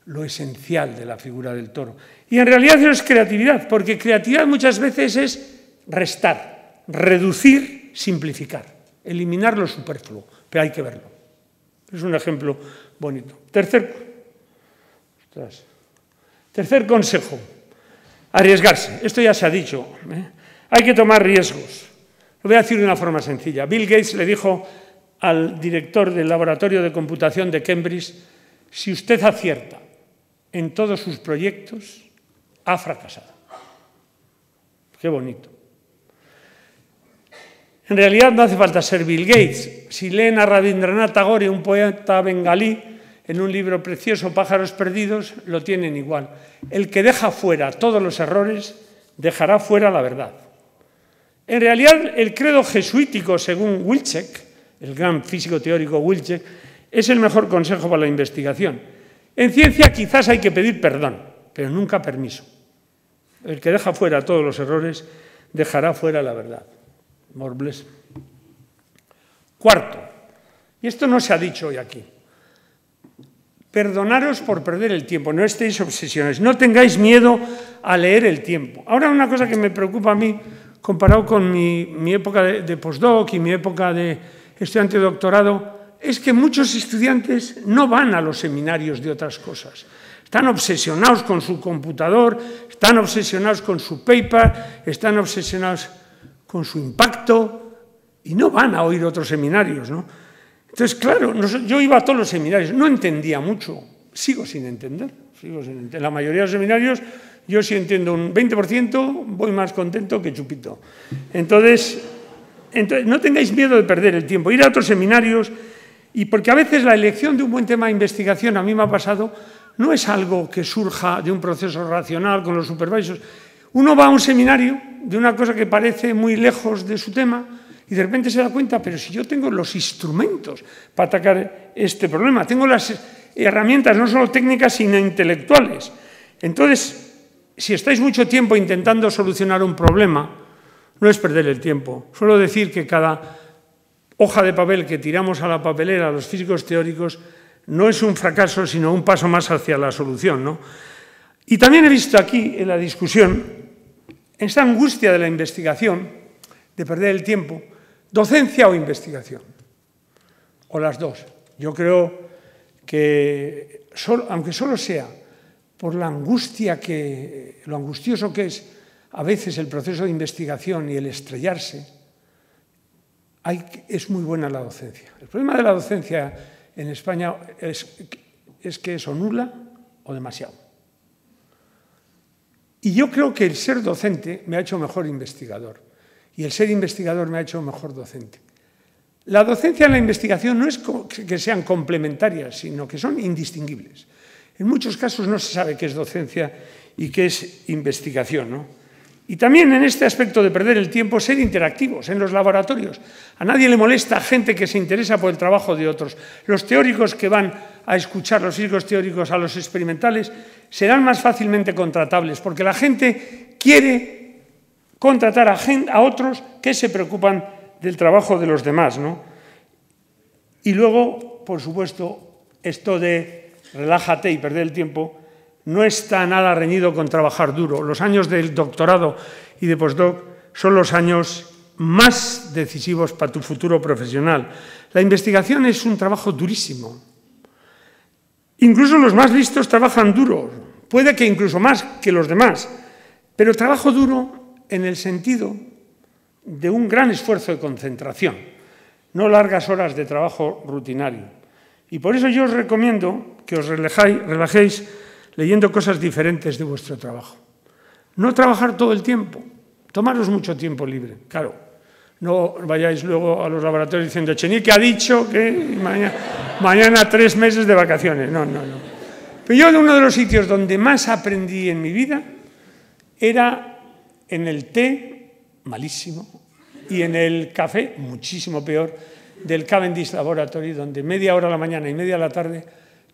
lo esencial de la figura del toro. Y en realidad eso es creatividad, porque creatividad muchas veces es restar, reducir, simplificar, eliminar lo superfluo, pero hay que verlo. Es un ejemplo bonito. Tercer, consejo, arriesgarse. Esto ya se ha dicho. ¿eh? Hay que tomar riesgos. Lo voy a decir de una forma sencilla. Bill Gates le dijo al director del laboratorio de computación de Cambridge, si usted acierta en todos sus proyectos, ha fracasado. Qué bonito. En realidad no hace falta ser Bill Gates. Si leen a Rabindranath Tagore, un poeta bengalí, en un libro precioso, Pájaros Perdidos, lo tienen igual. El que deja fuera todos los errores, dejará fuera la verdad. En realidad, el credo jesuítico, según Wilczek, el gran físico teórico Wilczek, es el mejor consejo para la investigación. En ciencia quizás hay que pedir perdón, pero nunca permiso. El que deja fuera todos los errores dejará fuera la verdad. Morbles. Cuarto, y esto no se ha dicho hoy aquí, perdonaros por perder el tiempo, no estéis obsesiones, no tengáis miedo a leer el tiempo. Ahora una cosa que me preocupa a mí, comparado con mi, época de, de postdoc y mi época de estudiante de doctorado, es que muchos estudiantes no van a los seminarios de otras cosas. Están obsesionados con su computador, están obsesionados con su paper, están obsesionados con su impacto y no van a oír otros seminarios, ¿no? Entonces, claro, yo iba a todos los seminarios, no entendía mucho, sigo sin entender. La mayoría de los seminarios yo si entiendo un 20%, voy más contento que chupito. Entonces, entonces, no tengáis miedo de perder el tiempo, ir a otros seminarios, y porque a veces la elección de un buen tema de investigación, a mí me ha pasado, no es algo que surja de un proceso racional con los supervisors. Uno va a un seminario de una cosa que parece muy lejos de su tema y de repente se da cuenta, pero si yo tengo los instrumentos para atacar este problema, tengo las herramientas no solo técnicas, sino intelectuales. Entonces, si estáis mucho tiempo intentando solucionar un problema, no es perder el tiempo. Suelo decir que cada hoja de papel que tiramos a la papelera, los físicos teóricos, no es un fracaso, sino un paso más hacia la solución. ¿no? Y también he visto aquí en la discusión esta angustia de la investigación, de perder el tiempo, docencia o investigación, o las dos. Yo creo que, aunque solo sea por la angustia que, lo angustioso que es a veces el proceso de investigación y el estrellarse, hay, es muy buena la docencia. El problema de la docencia en España es, es que es o nula o demasiado. Y yo creo que el ser docente me ha hecho mejor investigador y el ser investigador me ha hecho mejor docente. La docencia y la investigación no es que sean complementarias, sino que son indistinguibles. En muchos casos no se sabe qué es docencia y qué es investigación. Y también en este aspecto de perder el tiempo, ser interactivos en los laboratorios. A nadie le molesta gente que se interesa por el trabajo de otros. Los teóricos que van a escuchar, los físicos teóricos a los experimentales, serán más fácilmente contratables, porque la gente quiere contratar a, a otros que se preocupan del trabajo de los demás. Y luego, por supuesto, esto de relájate y perder el tiempo, no está nada reñido con trabajar duro. Los años del doctorado y de postdoc son los años más decisivos para tu futuro profesional. La investigación es un trabajo durísimo. Incluso los más listos trabajan duro, puede que incluso más que los demás, pero trabajo duro en el sentido de un gran esfuerzo de concentración, no largas horas de trabajo rutinario. Y por eso yo os recomiendo que os relajéis leyendo cosas diferentes de vuestro trabajo. No trabajar todo el tiempo, tomaros mucho tiempo libre, claro. No vayáis luego a los laboratorios diciendo, Chenique ha dicho que mañana, tres meses de vacaciones. No, no, no. Pero yo uno de los sitios donde más aprendí en mi vida era en el té, malísimo, y en el café, muchísimo peor, del Cavendish Laboratory, donde media hora la mañana y media la tarde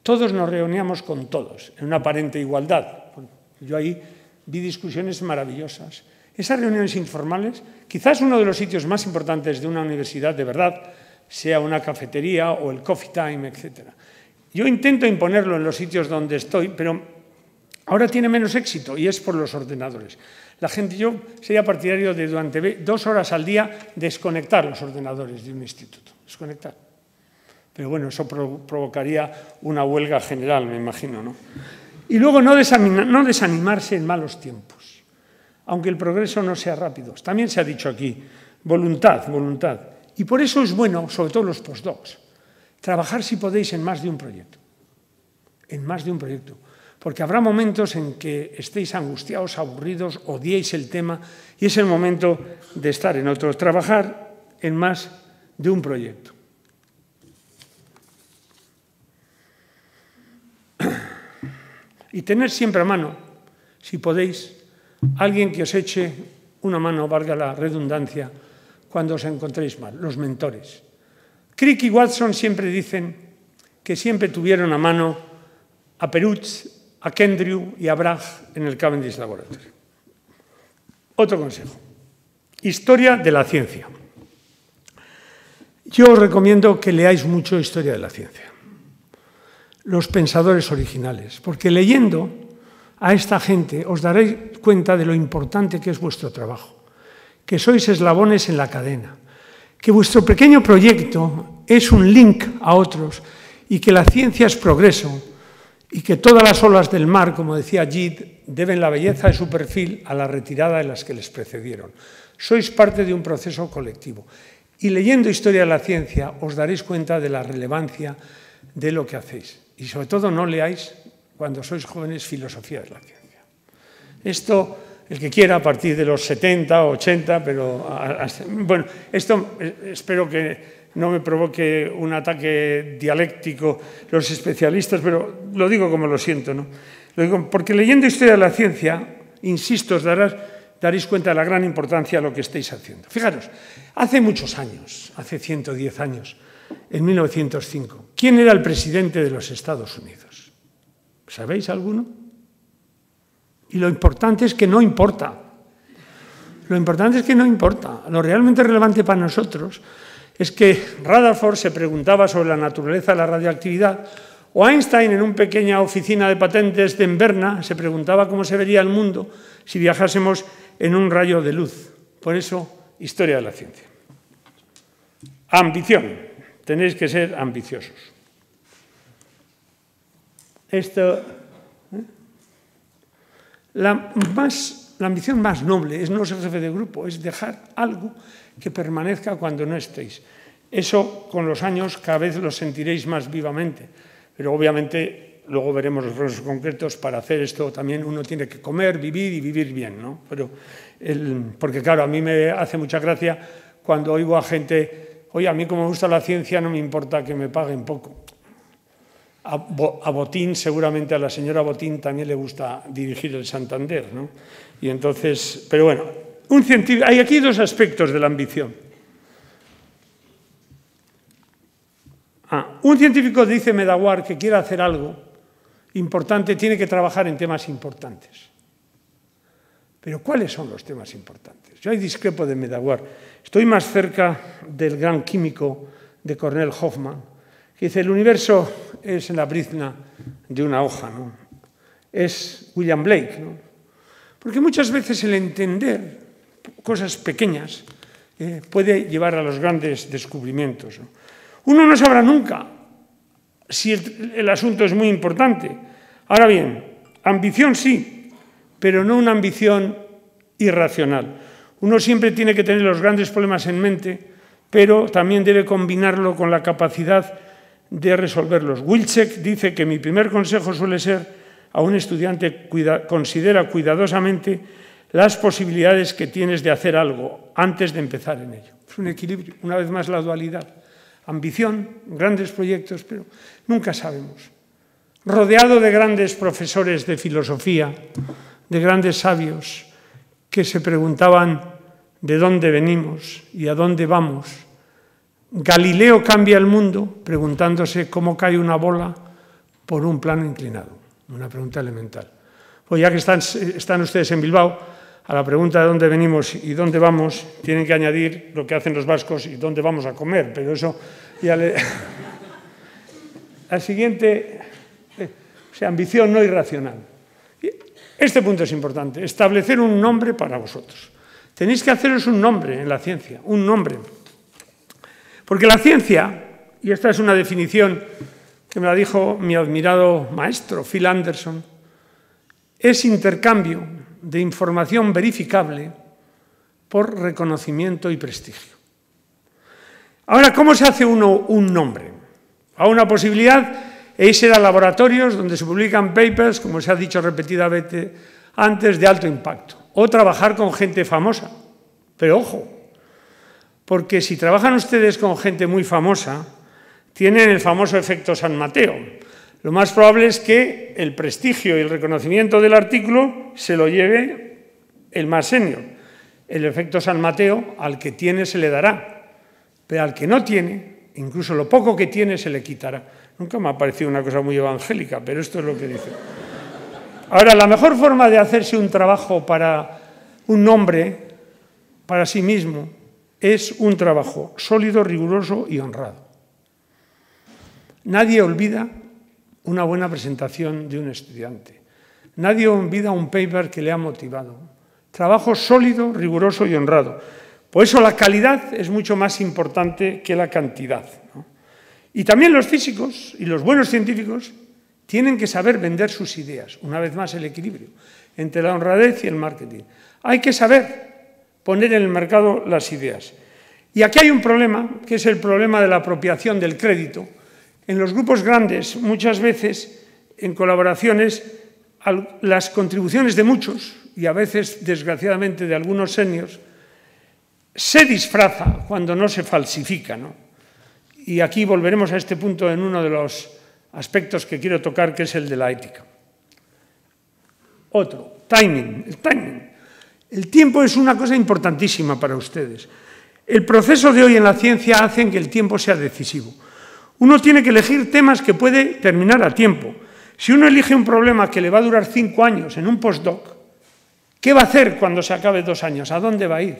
todos nos reuníamos con todos, en una aparente igualdad. Yo ahí vi discusiones maravillosas. Esas reuniones informales, quizás uno de los sitios más importantes de una universidad de verdad, sea una cafetería o el coffee time, etc. Yo intento imponerlo en los sitios donde estoy, pero ahora tiene menos éxito y es por los ordenadores. La gente, yo sería partidario de durante dos horas al día desconectar los ordenadores de un instituto, desconectar. Pero bueno, eso provocaría una huelga general, me imagino. ¿no? Y luego no, desanimarse en malos tiempos, aunque el progreso no sea rápido. También se ha dicho aquí, voluntad, voluntad. Y por eso es bueno, sobre todo los postdocs, trabajar si podéis en más de un proyecto. En más de un proyecto porque habrá momentos en que estéis angustiados, aburridos, odiéis el tema y es el momento de estar en otro, trabajar en más de un proyecto. Y tener siempre a mano, si podéis, alguien que os eche una mano, valga la redundancia, cuando os encontréis mal, los mentores. Crick y Watson siempre dicen que siempre tuvieron a mano a Perutz a Kendrew y a Bragg en el Cavendish Laboratory. Otro consejo. Historia de la ciencia. Yo os recomiendo que leáis mucho Historia de la ciencia. Los pensadores originales, porque leyendo a esta gente os daréis cuenta de lo importante que es vuestro trabajo, que sois eslabones en la cadena, que vuestro pequeño proyecto es un link a otros y que la ciencia es progreso y que todas las olas del mar, como decía Gide, deben la belleza de su perfil a la retirada de las que les precedieron. Sois parte de un proceso colectivo. Y leyendo Historia de la Ciencia os daréis cuenta de la relevancia de lo que hacéis. Y sobre todo no leáis, cuando sois jóvenes, filosofía de la ciencia. Esto, el que quiera, a partir de los 70 o 80, pero... bueno, esto eh, espero que no me provoque un ataque dialéctico los especialistas, pero lo digo como lo siento, ¿no? Lo digo porque leyendo Historia de la Ciencia, insisto, os darás daréis cuenta de la gran importancia de lo que estáis haciendo. Fijaros, hace muchos años, hace 110 años, en 1905, ¿quién era el presidente de los Estados Unidos? ¿Sabéis alguno? Y lo importante es que no importa. Lo importante es que no importa. Lo realmente relevante para nosotros es que Rutherford se preguntaba sobre la naturaleza de la radioactividad o Einstein en una pequeña oficina de patentes de Enverna se preguntaba cómo se vería el mundo si viajásemos en un rayo de luz. Por eso, historia de la ciencia. Ambición. Tenéis que ser ambiciosos. Esto, ¿eh? la, más, la ambición más noble es no ser jefe de grupo, es dejar algo que permanezca cuando no estéis. Eso con los años cada vez lo sentiréis más vivamente, pero obviamente luego veremos los procesos concretos, para hacer esto también uno tiene que comer, vivir y vivir bien, ¿no? Pero porque claro, a mí me hace mucha gracia cuando oigo a gente, oye, a mí como me gusta la ciencia no me importa que me paguen poco. A, Botín, seguramente a la señora Botín también le gusta dirigir el Santander, ¿no? Y entonces, pero bueno, un científico, hay aquí dos aspectos de la ambición. Ah, un científico dice Medawar que quiere hacer algo importante tiene que trabajar en temas importantes. Pero ¿cuáles son los temas importantes? Yo ahí discrepo de Medawar. Estoy más cerca del gran químico de Cornel Hoffman, que dice, el universo es la brizna de una hoja, ¿no? Es William Blake, ¿no? Porque muchas veces el entender cosas pequeñas eh, puede llevar a los grandes descubrimientos. Uno no sabrá nunca si el, asunto es muy importante. Ahora bien, ambición sí, pero no una ambición irracional. Uno siempre tiene que tener los grandes problemas en mente, pero también debe combinarlo con la capacidad de resolverlos. Wilczek dice que mi primer consejo suele ser a un estudiante considera cuidadosamente las posibilidades que tienes de hacer algo antes de empezar en ello. Es un equilibrio, una vez más la dualidad ambición, grandes proyectos, pero nunca sabemos. Rodeado de grandes profesores de filosofía, de grandes sabios que se preguntaban de dónde venimos y a dónde vamos. Galileo cambia el mundo preguntándose cómo cae una bola por un plano inclinado. Una pregunta elemental. Pues ya que están, ustedes en Bilbao, a la pregunta de dónde venimos y dónde vamos, tienen que añadir lo que hacen los vascos y dónde vamos a comer, pero eso ya le... Al siguiente, eh, o sea, ambición no irracional. Este punto es importante, establecer un nombre para vosotros. Tenéis que haceros un nombre en la ciencia, un nombre. Porque la ciencia, y esta es una definición que me la dijo mi admirado maestro Phil Anderson, es intercambio de información verificable por reconocimiento y prestigio. Ahora, ¿cómo se hace uno un nombre? A una posibilidad es ir a laboratorios donde se publican papers, como se ha dicho repetidamente antes, de alto impacto. O trabajar con gente famosa. Pero ojo, porque si trabajan ustedes con gente muy famosa, tienen el famoso efecto San Mateo lo más probable es que el prestigio y el reconocimiento del artículo se lo lleve el más senior. El efecto San Mateo, al que tiene se le dará, pero al que no tiene, incluso lo poco que tiene se le quitará. Nunca me ha parecido una cosa muy evangélica, pero esto es lo que dice. Ahora, la mejor forma de hacerse un trabajo para un nombre, para sí mismo, es un trabajo sólido, riguroso y honrado. Nadie olvida una buena presentación de un estudiante. Nadie olvida un paper que le ha motivado. Trabajo sólido, riguroso y honrado. Por eso la calidad es mucho más importante que la cantidad. Y también los físicos y los buenos científicos tienen que saber vender sus ideas. Una vez más, el equilibrio entre la honradez y el marketing. Hay que saber poner en el mercado las ideas. Y aquí hay un problema, que es el problema de la apropiación del crédito. En los grupos grandes, muchas veces, en colaboraciones, las contribuciones de muchos, y a veces, desgraciadamente, de algunos seniors, se disfraza cuando no se falsifica. ¿no? Y aquí volveremos a este punto en uno de los aspectos que quiero tocar, que es el de la ética. Otro, timing, el timing. El tiempo es una cosa importantísima para ustedes. El proceso de hoy en la ciencia hace que el tiempo sea decisivo. Uno tiene que elegir temas que puede terminar a tiempo. Si uno elige un problema que le va a durar cinco años en un postdoc, ¿qué va a hacer cuando se acabe dos años? ¿A dónde va a ir?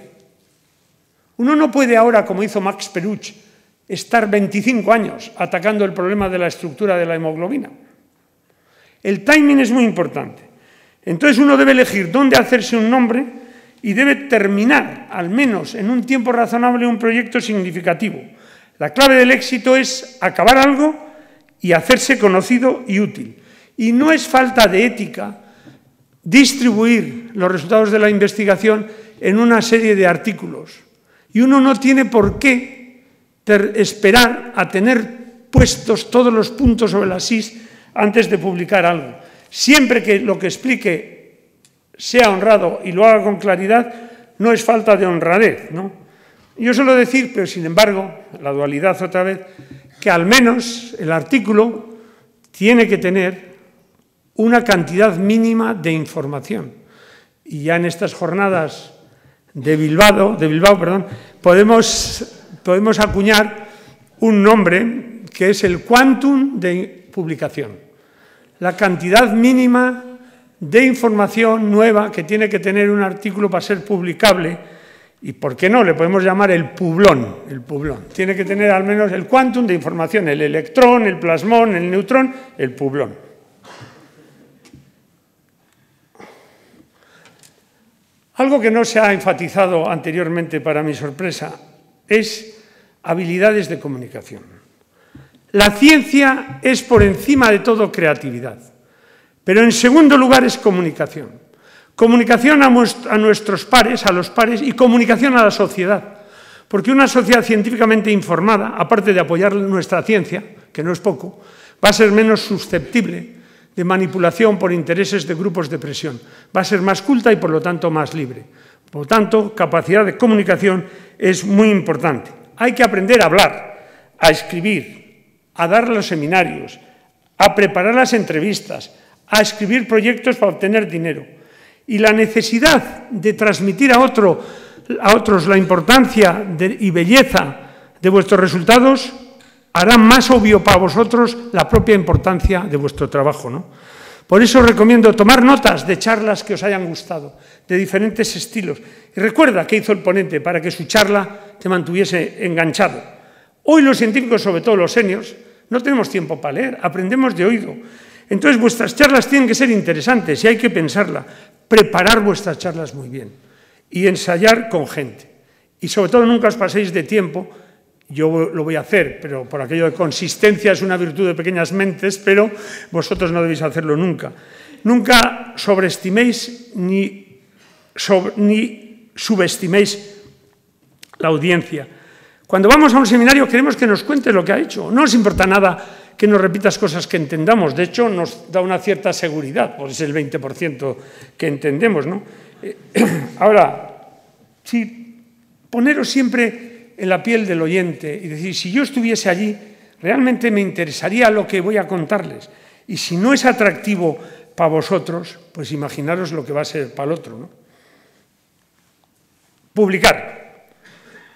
Uno no puede ahora, como hizo Max Peruch, estar 25 años atacando el problema de la estructura de la hemoglobina. El timing es muy importante. Entonces uno debe elegir dónde hacerse un nombre y debe terminar, al menos en un tiempo razonable, un proyecto significativo. La clave del éxito es acabar algo y hacerse conocido y útil. Y no es falta de ética distribuir los resultados de la investigación en una serie de artículos. Y uno no tiene por qué esperar a tener puestos todos los puntos sobre las SIS antes de publicar algo. Siempre que lo que explique sea honrado y lo haga con claridad, no es falta de honradez. ¿no? Yo suelo decir, pero sin embargo, la dualidad otra vez, que al menos el artículo tiene que tener una cantidad mínima de información. Y ya en estas jornadas de Bilbao, de Bilbao perdón, podemos, podemos acuñar un nombre que es el quantum de publicación. La cantidad mínima de información nueva que tiene que tener un artículo para ser publicable y, ¿por qué no? Le podemos llamar el publón, el publón. Tiene que tener al menos el quantum de información, el electrón, el plasmón, el neutrón, el publón. Algo que no se ha enfatizado anteriormente para mi sorpresa es habilidades de comunicación. La ciencia es por encima de todo creatividad. Pero en segundo lugar es comunicación. Comunicación a, nuestros pares, a los pares, y comunicación a la sociedad. Porque una sociedad científicamente informada, aparte de apoyar nuestra ciencia, que no es poco, va a ser menos susceptible de manipulación por intereses de grupos de presión. Va a ser más culta y, por lo tanto, más libre. Por lo tanto, capacidad de comunicación es muy importante. Hay que aprender a hablar, a escribir, a dar los seminarios, a preparar las entrevistas, a escribir proyectos para obtener dinero. Y la necesidad de transmitir a, otro, a otros la importancia y belleza de vuestros resultados hará más obvio para vosotros la propia importancia de vuestro trabajo. ¿no? Por eso recomiendo tomar notas de charlas que os hayan gustado, de diferentes estilos. Y recuerda qué hizo el ponente para que su charla te mantuviese enganchado. Hoy los científicos, sobre todo los seniors, no tenemos tiempo para leer, aprendemos de oído. Entonces vuestras charlas tienen que ser interesantes y hay que pensarla, preparar vuestras charlas muy bien y ensayar con gente. Y sobre todo nunca os paséis de tiempo, yo lo voy a hacer, pero por aquello de consistencia es una virtud de pequeñas mentes, pero vosotros no debéis hacerlo nunca. Nunca sobreestiméis ni, ni subestiméis la audiencia. Cuando vamos a un seminario queremos que nos cuente lo que ha hecho. No nos importa nada que nos repitas cosas que entendamos. De hecho, nos da una cierta seguridad, pues es el 20% que entendemos. ¿no? Eh, ahora, poneros siempre en la piel del oyente y decir, si yo estuviese allí, realmente me interesaría lo que voy a contarles. Y si no es atractivo para vosotros, pues imaginaros lo que va a ser para el otro. ¿no? Publicar.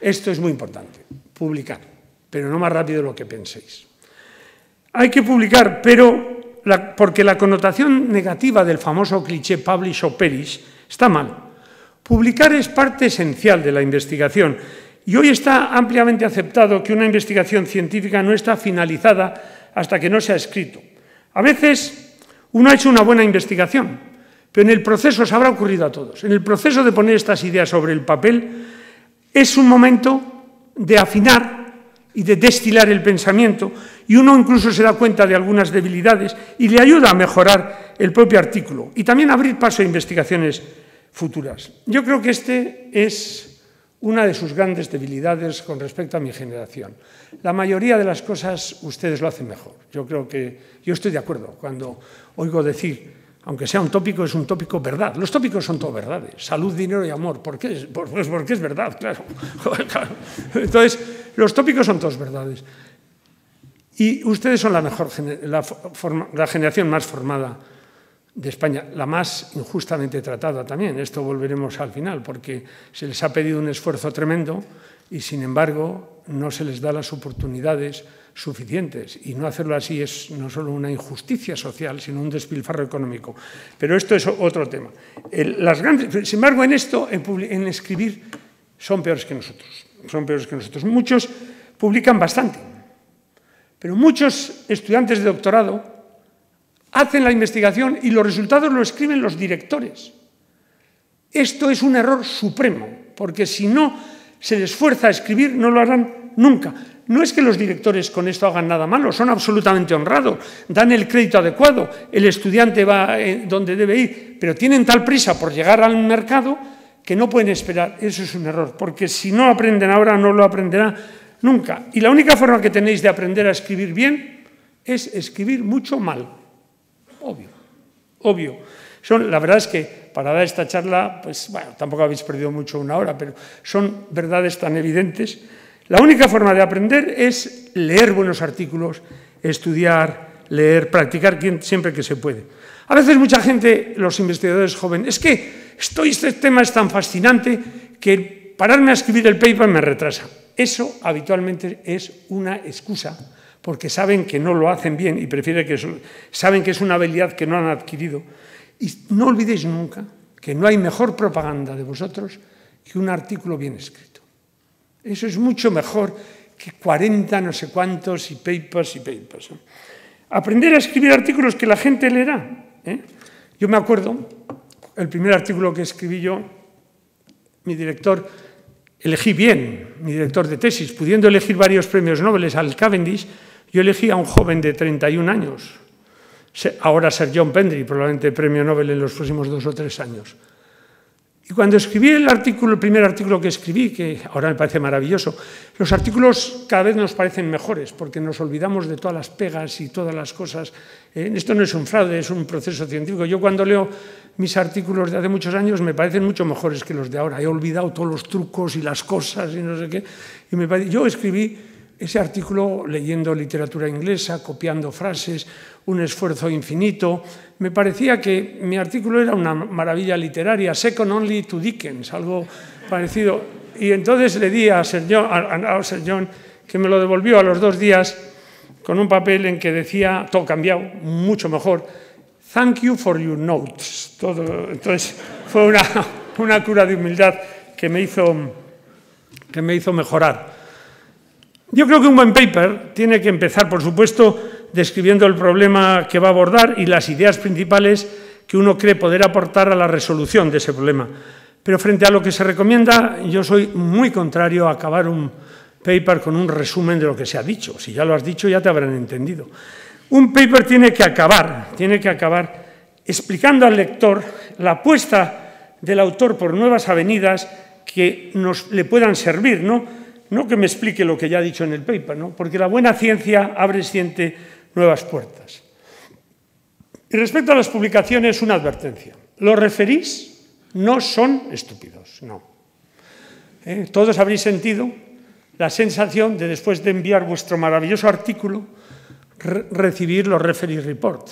Esto es muy importante, publicar, pero no más rápido de lo que penséis. Hay que publicar, pero porque la connotación negativa del famoso cliché publish o perish está mal. Publicar es parte esencial de la investigación y hoy está ampliamente aceptado que una investigación científica no está finalizada hasta que no se ha escrito. A veces uno ha hecho una buena investigación, pero en el proceso se habrá ocurrido a todos. En el proceso de poner estas ideas sobre el papel es un momento de afinar y de destilar el pensamiento, y uno incluso se da cuenta de algunas debilidades y le ayuda a mejorar el propio artículo y también abrir paso a investigaciones futuras. Yo creo que este es una de sus grandes debilidades con respecto a mi generación. La mayoría de las cosas ustedes lo hacen mejor. Yo creo que yo estoy de acuerdo cuando oigo decir aunque sea un tópico, es un tópico verdad. Los tópicos son todo verdades. Salud, dinero y amor. ¿Por qué? Pues porque es verdad, claro. Entonces, los tópicos son todos verdades. Y ustedes son la mejor la, la generación más formada de España, la más injustamente tratada también. Esto volveremos al final, porque se les ha pedido un esfuerzo tremendo y, sin embargo, no se les da las oportunidades suficientes. Y no hacerlo así es no solo una injusticia social, sino un despilfarro económico. Pero esto es otro tema. las grandes, sin embargo, en esto, en, escribir, son peores que nosotros. Son peores que nosotros. Muchos publican bastante, pero muchos estudiantes de doctorado hacen la investigación y los resultados lo escriben los directores. Esto es un error supremo, porque si no se les fuerza a escribir, no lo harán nunca. No es que los directores con esto hagan nada malo, son absolutamente honrados, dan el crédito adecuado, el estudiante va eh, donde debe ir, pero tienen tal prisa por llegar al mercado que no pueden esperar. Eso es un error, porque si no aprenden ahora, no lo aprenderán nunca. Y la única forma que tenéis de aprender a escribir bien es escribir mucho mal. Obvio, obvio. La verdad es que para dar esta charla, pues bueno, tampoco habéis perdido mucho una hora, pero son verdades tan evidentes la única forma de aprender es leer buenos artículos, estudiar, leer, practicar siempre que se puede. A veces mucha gente, los investigadores jóvenes, es que estoy, este tema es tan fascinante que pararme a escribir el paper me retrasa. Eso habitualmente es una excusa, porque saben que no lo hacen bien y prefieren que saben que es una habilidad que no han adquirido. Y no olvidéis nunca que no hay mejor propaganda de vosotros que un artículo bien escrito. Eso es mucho mejor que 40 no sé cuántos y papers y papers. Aprender a escribir artículos que la gente leerá. ¿eh? Yo me acuerdo, el primer artículo que escribí yo, mi director, elegí bien, mi director de tesis, pudiendo elegir varios premios Nobel al Cavendish, yo elegí a un joven de 31 años, ahora ser John Pendry, probablemente premio Nobel en los próximos dos o tres años. Y cuando escribí el artículo, el primer artículo que escribí, que ahora me parece maravilloso, los artículos cada vez nos parecen mejores porque nos olvidamos de todas las pegas y todas las cosas. Eh, esto no es un fraude, es un proceso científico. Yo cuando leo mis artículos de hace muchos años me parecen mucho mejores que los de ahora. He olvidado todos los trucos y las cosas y no sé qué. Y me Yo escribí ese artículo leyendo literatura inglesa, copiando frases, un esfuerzo infinito. Me parecía que mi artículo era una maravilla literaria, second only to Dickens, algo parecido. Y entonces le di a Sir John, a, Sir John que me lo devolvió a los dos días con un papel en que decía, todo cambiado, mucho mejor, thank you for your notes. Todo, entonces fue una, una cura de humildad que me hizo, que me hizo mejorar. Yo creo que un buen paper tiene que empezar, por supuesto, describiendo el problema que va a abordar y las ideas principales que uno cree poder aportar a la resolución de ese problema. Pero frente a lo que se recomienda, yo soy muy contrario a acabar un paper con un resumen de lo que se ha dicho. Si ya lo has dicho, ya te habrán entendido. Un paper tiene que acabar, tiene que acabar explicando al lector la apuesta del autor por nuevas avenidas que nos le puedan servir, ¿no? No que me explique lo que ya he dicho en el paper, ¿no? porque la buena ciencia abre siente nuevas puertas. Y respecto a las publicaciones, una advertencia. Los referís no son estúpidos, no. ¿Eh? Todos habréis sentido la sensación de, después de enviar vuestro maravilloso artículo, recibir los referee report.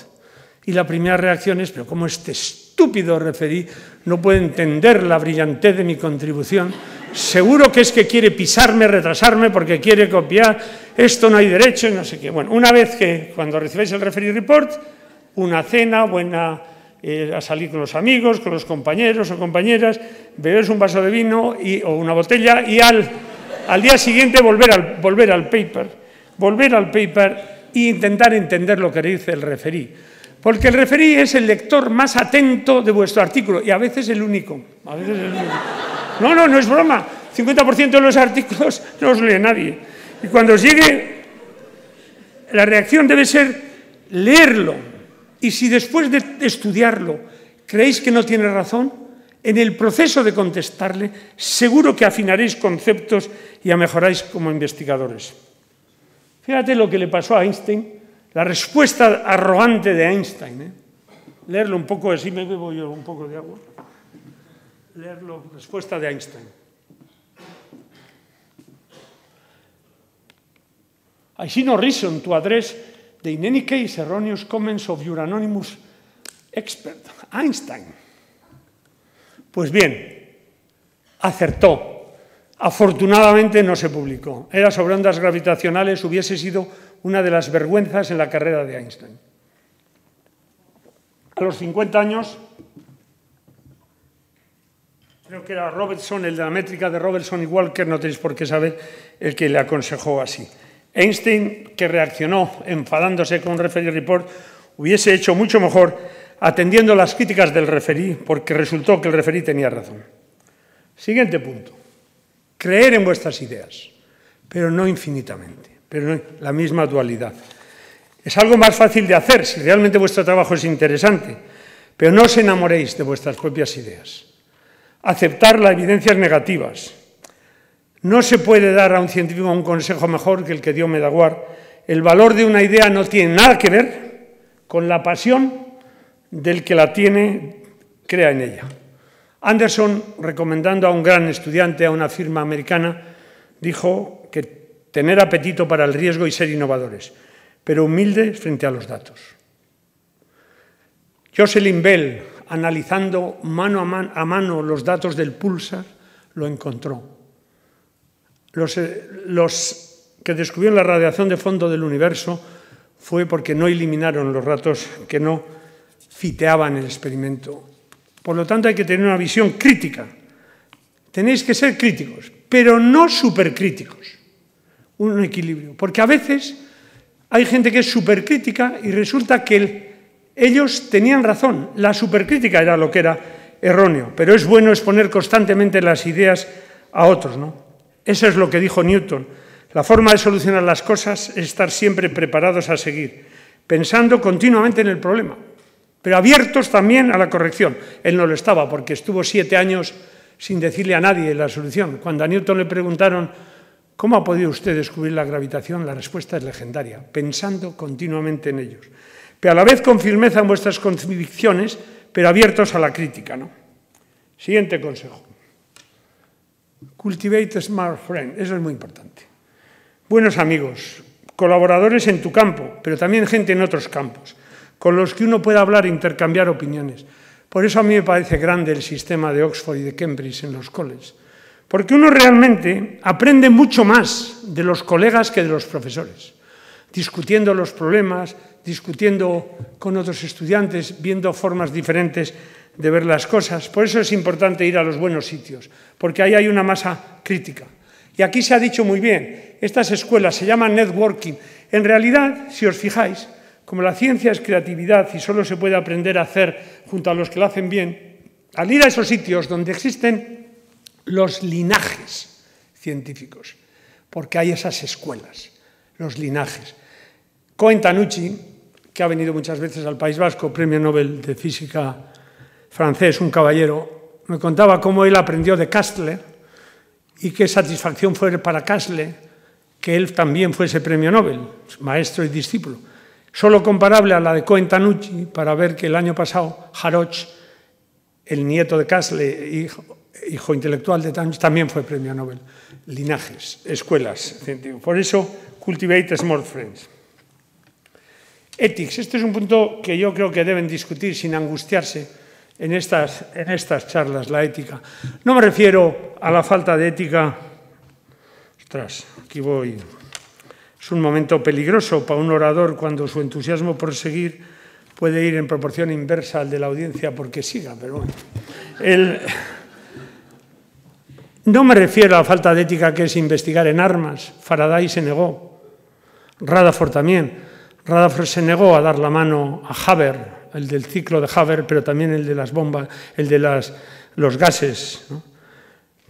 Y la primera reacción es, pero ¿cómo este estúpido referí no puede entender la brillantez de mi contribución? Seguro que es que quiere pisarme, retrasarme, porque quiere copiar, esto no hay derecho, no sé qué. Bueno, una vez que cuando recibáis el referee report, una cena, buena, eh, a salir con los amigos, con los compañeros o compañeras, beberos un vaso de vino y, o una botella y al, al día siguiente volver al, volver al paper, volver al paper e intentar entender lo que dice el referí. Porque el referí es el lector más atento de vuestro artículo y a veces el único. A veces el único. No, no, no es broma. 50% de los artículos no los lee nadie. Y cuando os llegue, la reacción debe ser leerlo. Y si después de estudiarlo creéis que no tiene razón, en el proceso de contestarle seguro que afinaréis conceptos y a mejoráis como investigadores. Fíjate lo que le pasó a Einstein, la respuesta arrogante de Einstein. ¿eh? Leerlo un poco, así me bebo yo un poco de agua. Leerlo, respuesta de Einstein. I see no reason to address the in any case erroneous comments of your anonymous expert, Einstein. Pues bien, acertó. Afortunadamente no se publicó. Era sobre ondas gravitacionales, hubiese sido una de las vergüenzas en la carrera de Einstein. A los 50 años, creo que era Robertson, el de la métrica de Robertson y Walker, no tenéis por qué saber, el que le aconsejó así. Einstein, que reaccionó enfadándose con un referee report, hubiese hecho mucho mejor atendiendo las críticas del referí, porque resultó que el referí tenía razón. Siguiente punto. Creer en vuestras ideas, pero no infinitamente, pero en la misma dualidad. Es algo más fácil de hacer si realmente vuestro trabajo es interesante, pero no os enamoréis de vuestras propias ideas. Aceptar las evidencias negativas, no se puede dar a un científico un consejo mejor que el que dio Medaguar. El valor de una idea no tiene nada que ver con la pasión del que la tiene, crea en ella. Anderson, recomendando a un gran estudiante a una firma americana, dijo que tener apetito para el riesgo y ser innovadores, pero humildes frente a los datos. Jocelyn Bell, analizando mano a, mano, a mano los datos del pulsar, lo encontró eh, los, que descubrieron la radiación de fondo del universo fue porque no eliminaron los datos que no fiteaban el experimento. Por lo tanto, hay que tener una visión crítica. Tenéis que ser críticos, pero no supercríticos. Un equilibrio. Porque a veces hay gente que es supercrítica y resulta que ellos tenían razón. La supercrítica era lo que era erróneo, pero es bueno exponer constantemente las ideas a otros, ¿no? Eso es lo que dijo Newton. La forma de solucionar las cosas es estar siempre preparados a seguir, pensando continuamente en el problema, pero abiertos también a la corrección. Él no lo estaba porque estuvo siete años sin decirle a nadie la solución. Cuando a Newton le preguntaron, ¿cómo ha podido usted descubrir la gravitación? La respuesta es legendaria, pensando continuamente en ellos. Pero a la vez con firmeza en vuestras convicciones, pero abiertos a la crítica. ¿no? Siguiente consejo. Cultivate smart friend, eso es muy importante. Buenos amigos, colaboradores en tu campo, pero también gente en otros campos, con los que uno pueda hablar e intercambiar opiniones. Por eso a mí me parece grande el sistema de Oxford y de Cambridge en los colleges, porque uno realmente aprende mucho más de los colegas que de los profesores, discutiendo los problemas, discutiendo con otros estudiantes, viendo formas diferentes de ver las cosas. Por eso es importante ir a los buenos sitios, porque ahí hay una masa crítica. Y aquí se ha dicho muy bien, estas escuelas se llaman networking. En realidad, si os fijáis, como la ciencia es creatividad y solo se puede aprender a hacer junto a los que lo hacen bien, al ir a esos sitios donde existen los linajes científicos, porque hay esas escuelas, los linajes. Cohen Tanucci, que ha venido muchas veces al País Vasco, premio Nobel de Física francés, un caballero, me contaba cómo él aprendió de Kastler y qué satisfacción fue para Kastler que él también fuese premio Nobel, maestro y discípulo. Solo comparable a la de Cohen Tanucci para ver que el año pasado Haroch, el nieto de Kastler, hijo, hijo intelectual de Tanucci, también fue premio Nobel. Linajes, escuelas. Por eso, cultivate small friends. Ethics, este es un punto que yo creo que deben discutir sin angustiarse en estas, en estas charlas, la ética. No me refiero a la falta de ética. Ostras, aquí voy. Es un momento peligroso para un orador cuando su entusiasmo por seguir puede ir en proporción inversa al de la audiencia porque siga, pero bueno. El... No me refiero a la falta de ética que es investigar en armas. Faraday se negó. Rutherford también. Rutherford se negó a dar la mano a Haber el del ciclo de Haber, pero también el de las bombas, el de los gases.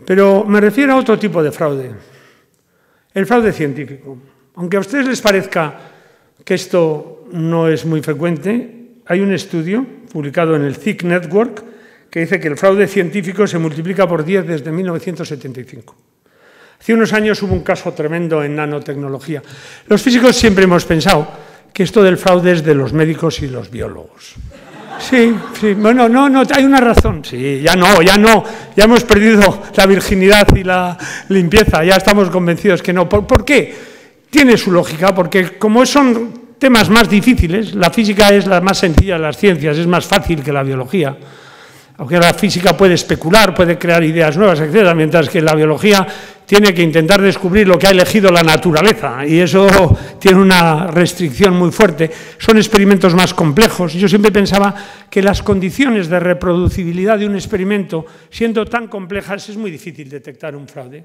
Pero me refiero a otro tipo de fraude. El fraude científico. Aunque a ustedes les parezca que esto no es muy frecuente, hay un estudio publicado en el Thick Network que dice que el fraude científico se multiplica por 10 desde 1975. Hace unos años hubo un caso tremendo en nanotecnología. Los físicos siempre hemos pensado que esto del fraude es de los médicos y los biólogos. Sí, sí, bueno, no, no, hay una razón. Sí, ya no, ya no, ya hemos perdido la virginidad y la limpieza, ya estamos convencidos que no. ¿Por, qué? Tiene su lógica, porque como son temas más difíciles, la física es la más sencilla de las ciencias, es más fácil que la biología. Aunque la física puede especular, puede crear ideas nuevas, etc., mientras que la biología tiene que intentar descubrir lo que ha elegido la naturaleza y eso tiene una restricción muy fuerte. Son experimentos más complejos. Yo siempre pensaba que las condiciones de reproducibilidad de un experimento, siendo tan complejas, es muy difícil detectar un fraude.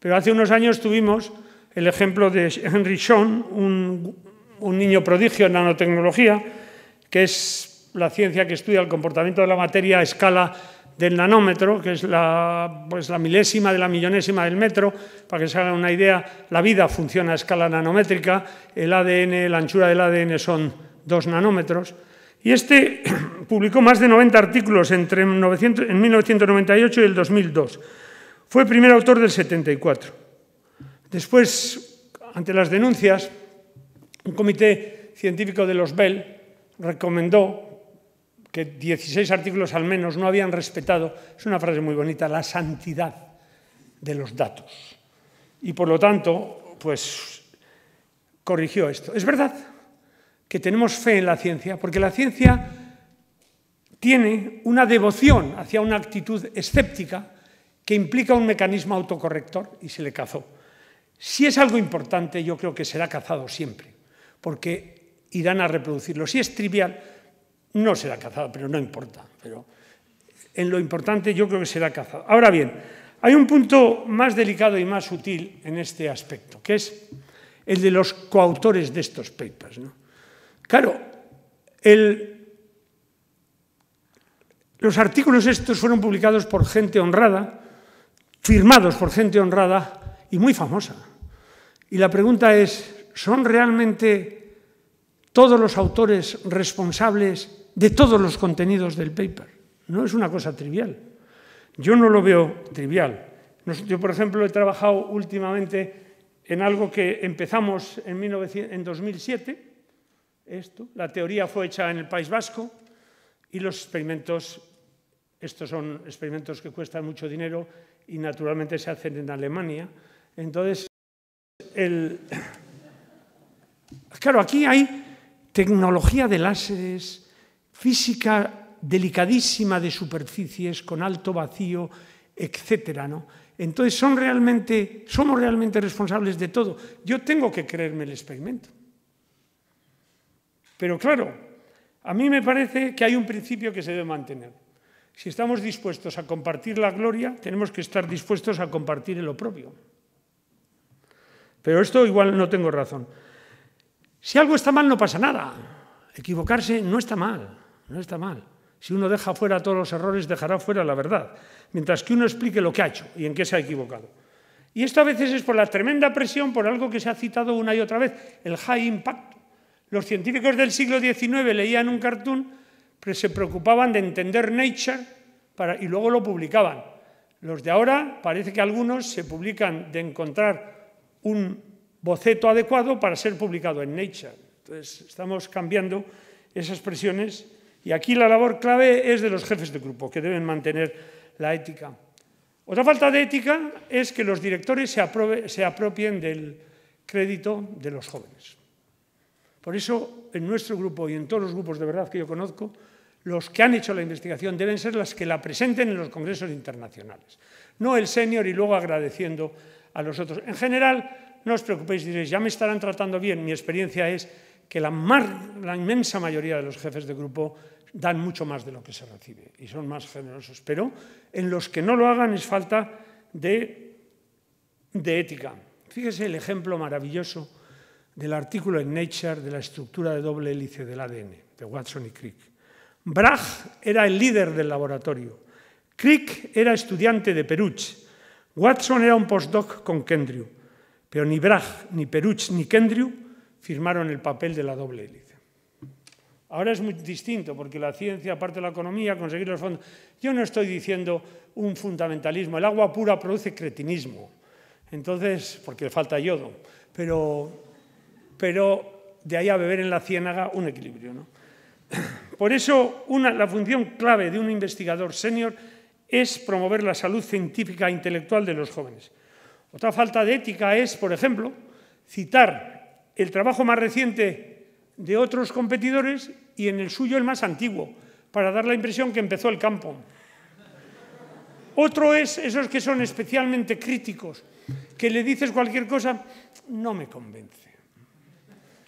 Pero hace unos años tuvimos el ejemplo de Henry Shawn, un, un niño prodigio en nanotecnología, que es la ciencia que estudia el comportamiento de la materia a escala del nanómetro, que es la, pues la milésima de la millonésima del metro, para que se hagan una idea, la vida funciona a escala nanométrica, el ADN, la anchura del ADN son dos nanómetros, y este publicó más de 90 artículos entre en 1998 y el 2002. Fue primer autor del 74. Después, ante las denuncias, un comité científico de los Bell recomendó que 16 artículos al menos no habían respetado, es una frase muy bonita, la santidad de los datos. Y por lo tanto, pues corrigió esto. Es verdad que tenemos fe en la ciencia, porque la ciencia tiene una devoción hacia una actitud escéptica que implica un mecanismo autocorrector y se le cazó. Si es algo importante, yo creo que será cazado siempre, porque irán a reproducirlo. Si es trivial, no será cazado, pero no importa. Pero en lo importante yo creo que será cazado. Ahora bien, hay un punto más delicado y más sutil en este aspecto, que es el de los coautores de estos papers. Claro, los artículos estos fueron publicados por gente honrada, firmados por gente honrada y muy famosa. Y la pregunta es, ¿son realmente todos los autores responsables de todos los contenidos del paper. No es una cosa trivial. Yo no lo veo trivial. Yo, por ejemplo, he trabajado últimamente en algo que empezamos en, 2007. Esto, la teoría fue hecha en el País Vasco y los experimentos, estos son experimentos que cuestan mucho dinero y naturalmente se hacen en Alemania. Entonces, claro, aquí hay tecnología de láseres, física delicadísima de superficies con alto vacío, etcétera, ¿no? Entonces, ¿son realmente, ¿somos realmente responsables de todo? Yo tengo que creerme el experimento. Pero claro, a mí me parece que hay un principio que se debe mantener. Si estamos dispuestos a compartir la gloria, tenemos que estar dispuestos a compartir el oprobio. Pero esto igual no tengo razón. Si algo está mal, no pasa nada. Equivocarse no está mal. No está mal. Si uno deja fuera todos los errores, dejará fuera la verdad, mientras que uno explique lo que ha hecho y en qué se ha equivocado. Y esto a veces es por la tremenda presión, por algo que se ha citado una y otra vez, el high impact. Los científicos del siglo XIX leían un cartoon, pero se preocupaban de entender Nature y luego lo publicaban. Los de ahora parece que algunos se publican de encontrar un boceto adecuado para ser publicado en Nature. Entonces, estamos cambiando esas presiones y aquí la labor clave es de los jefes de grupo, que deben mantener la ética. Otra falta de ética es que los directores se, apropien del crédito de los jóvenes. Por eso, en nuestro grupo y en todos los grupos de verdad que yo conozco, los que han hecho la investigación deben ser las que la presenten en los congresos internacionales. No el senior y luego agradeciendo a los otros. En general, no os preocupéis, diréis, ya me estarán tratando bien. Mi experiencia es que la, la inmensa mayoría de los jefes de grupo dan mucho más de lo que se recibe y son más generosos. Pero en los que no lo hagan es falta de, ética. Fíjese el ejemplo maravilloso del artículo en Nature de la estructura de doble hélice del ADN, de Watson y Crick. Bragg era el líder del laboratorio. Crick era estudiante de Peruch. Watson era un postdoc con Kendrew. Pero ni Bragg, ni Peruch, ni Kendrick firmaron el papel de la doble hélice. Ahora es muy distinto, porque la ciencia, aparte de la economía, conseguir los fondos. Yo no estoy diciendo un fundamentalismo. El agua pura produce cretinismo. Entonces, porque falta yodo. Pero, pero de ahí a beber en la ciénaga un equilibrio. ¿no? Por eso, la función clave de un investigador senior es promover la salud científica e intelectual de los jóvenes. Otra falta de ética es, por ejemplo, citar el trabajo más reciente de otros competidores y en el suyo el más antiguo, para dar la impresión que empezó el campo. Otro es esos que son especialmente críticos, que le dices cualquier cosa, no me convence.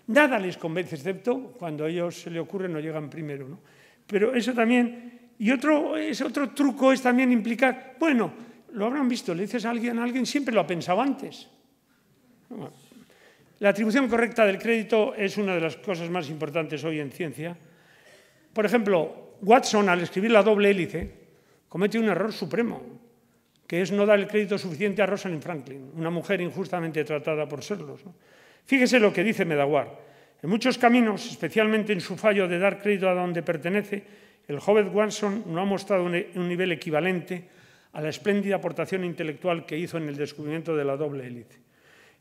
Nada les convence, excepto cuando a ellos se le ocurre no llegan primero. ¿no? Pero eso también. Y otro, ese otro truco es también implicar, bueno, lo habrán visto, le dices a alguien, a alguien siempre lo ha pensado antes. La atribución correcta del crédito es una de las cosas más importantes hoy en ciencia. Por ejemplo, Watson, al escribir la doble hélice, comete un error supremo, que es no dar el crédito suficiente a Rosalind Franklin, una mujer injustamente tratada por serlos. Fíjese lo que dice Medawar. En muchos caminos, especialmente en su fallo de dar crédito a donde pertenece, el joven Watson no ha mostrado un nivel equivalente a la espléndida aportación intelectual que hizo en el descubrimiento de la doble hélice.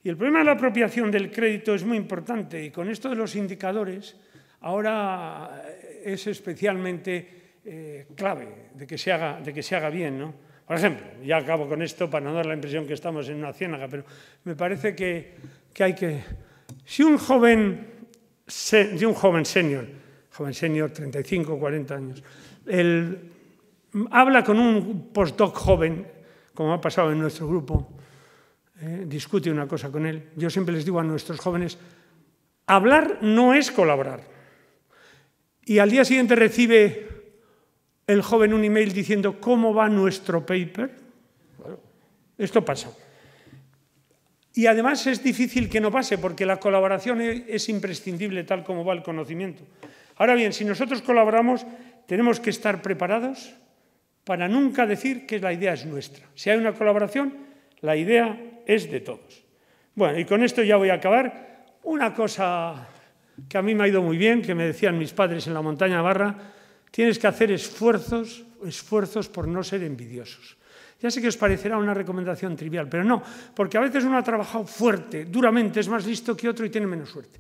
Y el problema de la apropiación del crédito es muy importante y con esto de los indicadores ahora es especialmente eh, clave de que, se haga, de que se haga bien. ¿no? Por ejemplo, ya acabo con esto para no dar la impresión que estamos en una ciénaga, pero me parece que que hay que... Si un joven, un joven senior, joven senior, 35, 40 años, habla con un postdoc joven, como ha pasado en nuestro grupo, eh, discute una cosa con él. Yo siempre les digo a nuestros jóvenes, hablar no es colaborar. Y al día siguiente recibe el joven un email diciendo, ¿cómo va nuestro paper? esto pasa. Y además es difícil que no pase, porque la colaboración e-, es imprescindible tal como va el conocimiento. Ahora bien, si nosotros colaboramos, tenemos que estar preparados para nunca decir que la idea es nuestra. Si hay una colaboración, la idea es de todos. Bueno, y con esto ya voy a acabar. Una cosa que a mí me ha ido muy bien, que me decían mis padres en la montaña barra, tienes que hacer esfuerzos, esfuerzos por no ser envidiosos. Ya sé que os parecerá una recomendación trivial, pero no, porque a veces uno ha trabajado fuerte, duramente, es más listo que otro y tiene menos suerte.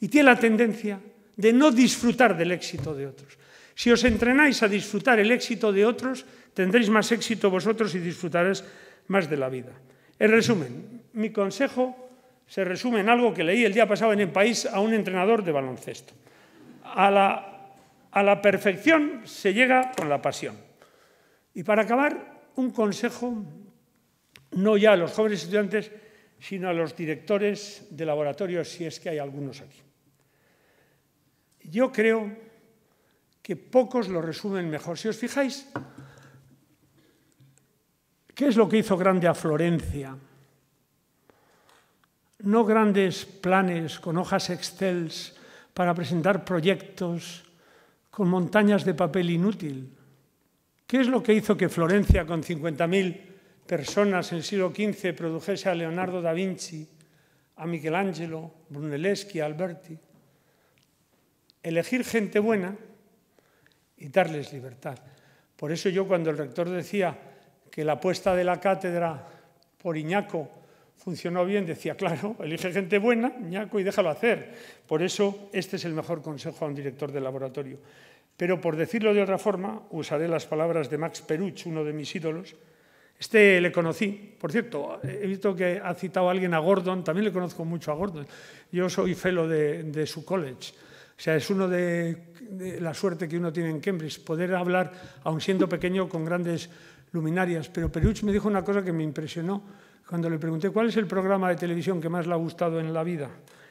Y tiene la tendencia de no disfrutar del éxito de otros. Si os entrenáis a disfrutar el éxito de otros, tendréis más éxito vosotros y disfrutaréis más de la vida. En resumen, mi consejo se resume en algo que leí el día pasado en el país a un entrenador de baloncesto. A la, a la perfección se llega con la pasión. Y para acabar, un consejo no ya a los jóvenes estudiantes, sino a los directores de laboratorios, si es que hay algunos aquí. Yo creo que pocos lo resumen mejor. Si os fijáis, ¿qué es lo que hizo grande a Florencia? No grandes planes con hojas Excel para presentar proyectos con montañas de papel inútil. ¿Qué es lo que hizo que Florencia, con 50.000 personas en el siglo XV, produjese a Leonardo da Vinci, a Michelangelo, Brunelleschi, Alberti? Elegir gente buena y darles libertad. Por eso yo cuando el rector decía que la apuesta de la cátedra por Iñaco funcionó bien, decía, claro, elige gente buena, Iñaco, y déjalo hacer. Por eso este es el mejor consejo a un director de laboratorio. Pero por decirlo de otra forma, usaré las palabras de Max Peruch, uno de mis ídolos. Este le conocí, por cierto, he visto que ha citado a alguien a Gordon, también le conozco mucho a Gordon. Yo soy fellow de, su college. O sea, es uno de, de, la suerte que uno tiene en Cambridge, poder hablar, aun siendo pequeño, con grandes luminarias. Pero Peruch me dijo una cosa que me impresionó cuando le pregunté cuál es el programa de televisión que más le ha gustado en la vida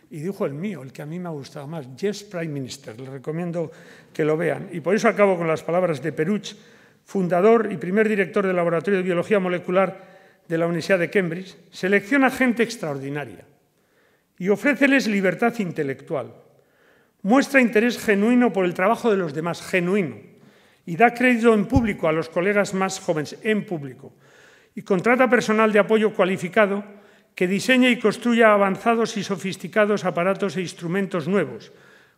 y dijo el mío, el que a mí me ha gustado más, Yes Prime Minister. Les recomiendo que lo vean. Y por eso acabo con las palabras de Peruch, fundador y primer director del Laboratorio de Biología Molecular de la Universidad de Cambridge. Selecciona gente extraordinaria y ofréceles libertad intelectual. Muestra interés genuino por el trabajo de los demás, genuino. Y da crédito en público a los colegas más jóvenes, en público. Y contrata personal de apoyo cualificado que diseñe y construya avanzados y sofisticados aparatos e instrumentos nuevos.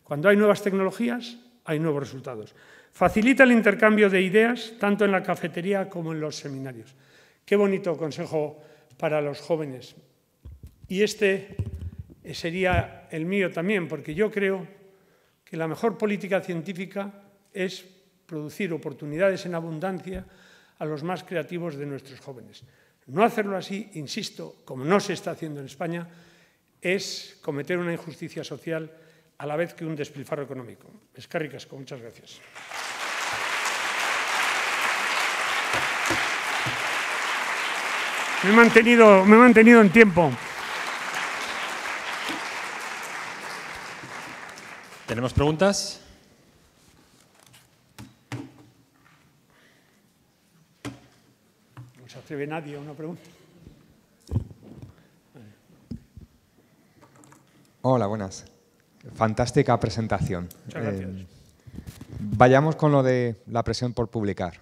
Cuando hay nuevas tecnologías, hay nuevos resultados. Facilita el intercambio de ideas, tanto en la cafetería como en los seminarios. Qué bonito consejo para los jóvenes. Y este sería el mío también, porque yo creo que la mejor política científica es producir oportunidades en abundancia a los más creativos de nuestros jóvenes. No hacerlo así, insisto, como no se está haciendo en España, es cometer una injusticia social a la vez que un despilfarro económico. Escarricasco, muchas gracias. Me he mantenido, me he mantenido en tiempo. ¿Tenemos preguntas? No se atreve nadie a una pregunta. Hola, buenas. Fantástica presentación. Muchas gracias. Eh, vayamos con lo de la presión por publicar.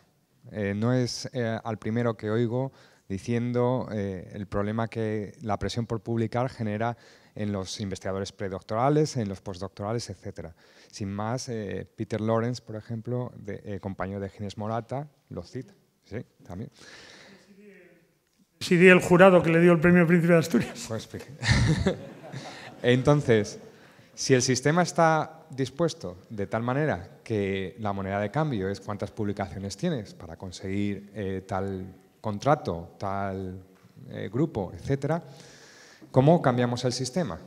Eh, no es eh, al primero que oigo diciendo el problema que la presión por publicar genera en los investigadores predoctorales, en los postdoctorales, etc. Sin más, Peter Lawrence, por ejemplo, de, compañero de Ginés Morata, lo cita. Sí, también. Presidí el jurado que le dio el premio Príncipe de Asturias. Pues. Entonces, si el sistema está dispuesto de tal manera que la moneda de cambio es cuántas publicaciones tienes para conseguir eh, tal contrato, tal eh, grupo, etcétera, ¿cómo cambiamos el sistema?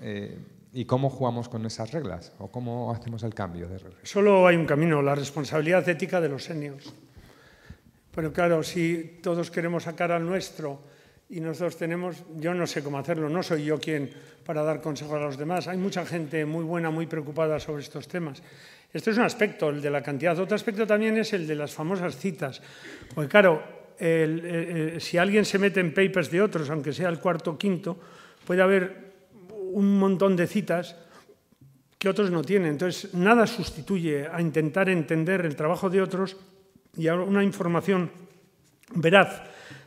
Eh, ¿Y cómo jugamos con esas reglas? ¿O cómo hacemos el cambio de reglas? Solo hay un camino, la responsabilidad ética de los seniors. Pero claro, si todos queremos sacar al nuestro y nosotros tenemos, yo no sé cómo hacerlo, no soy yo quien para dar consejos a los demás. Hay mucha gente muy buena, muy preocupada sobre estos temas. Este es un aspecto, el de la cantidad. Otro aspecto también es el de las famosas citas. Porque claro, el, el, si alguien se mete en papers de otros, aunque sea el cuarto o quinto, puede haber un montón de citas que otros no tienen. Entonces, nada sustituye a intentar entender el trabajo de otros y a una información veraz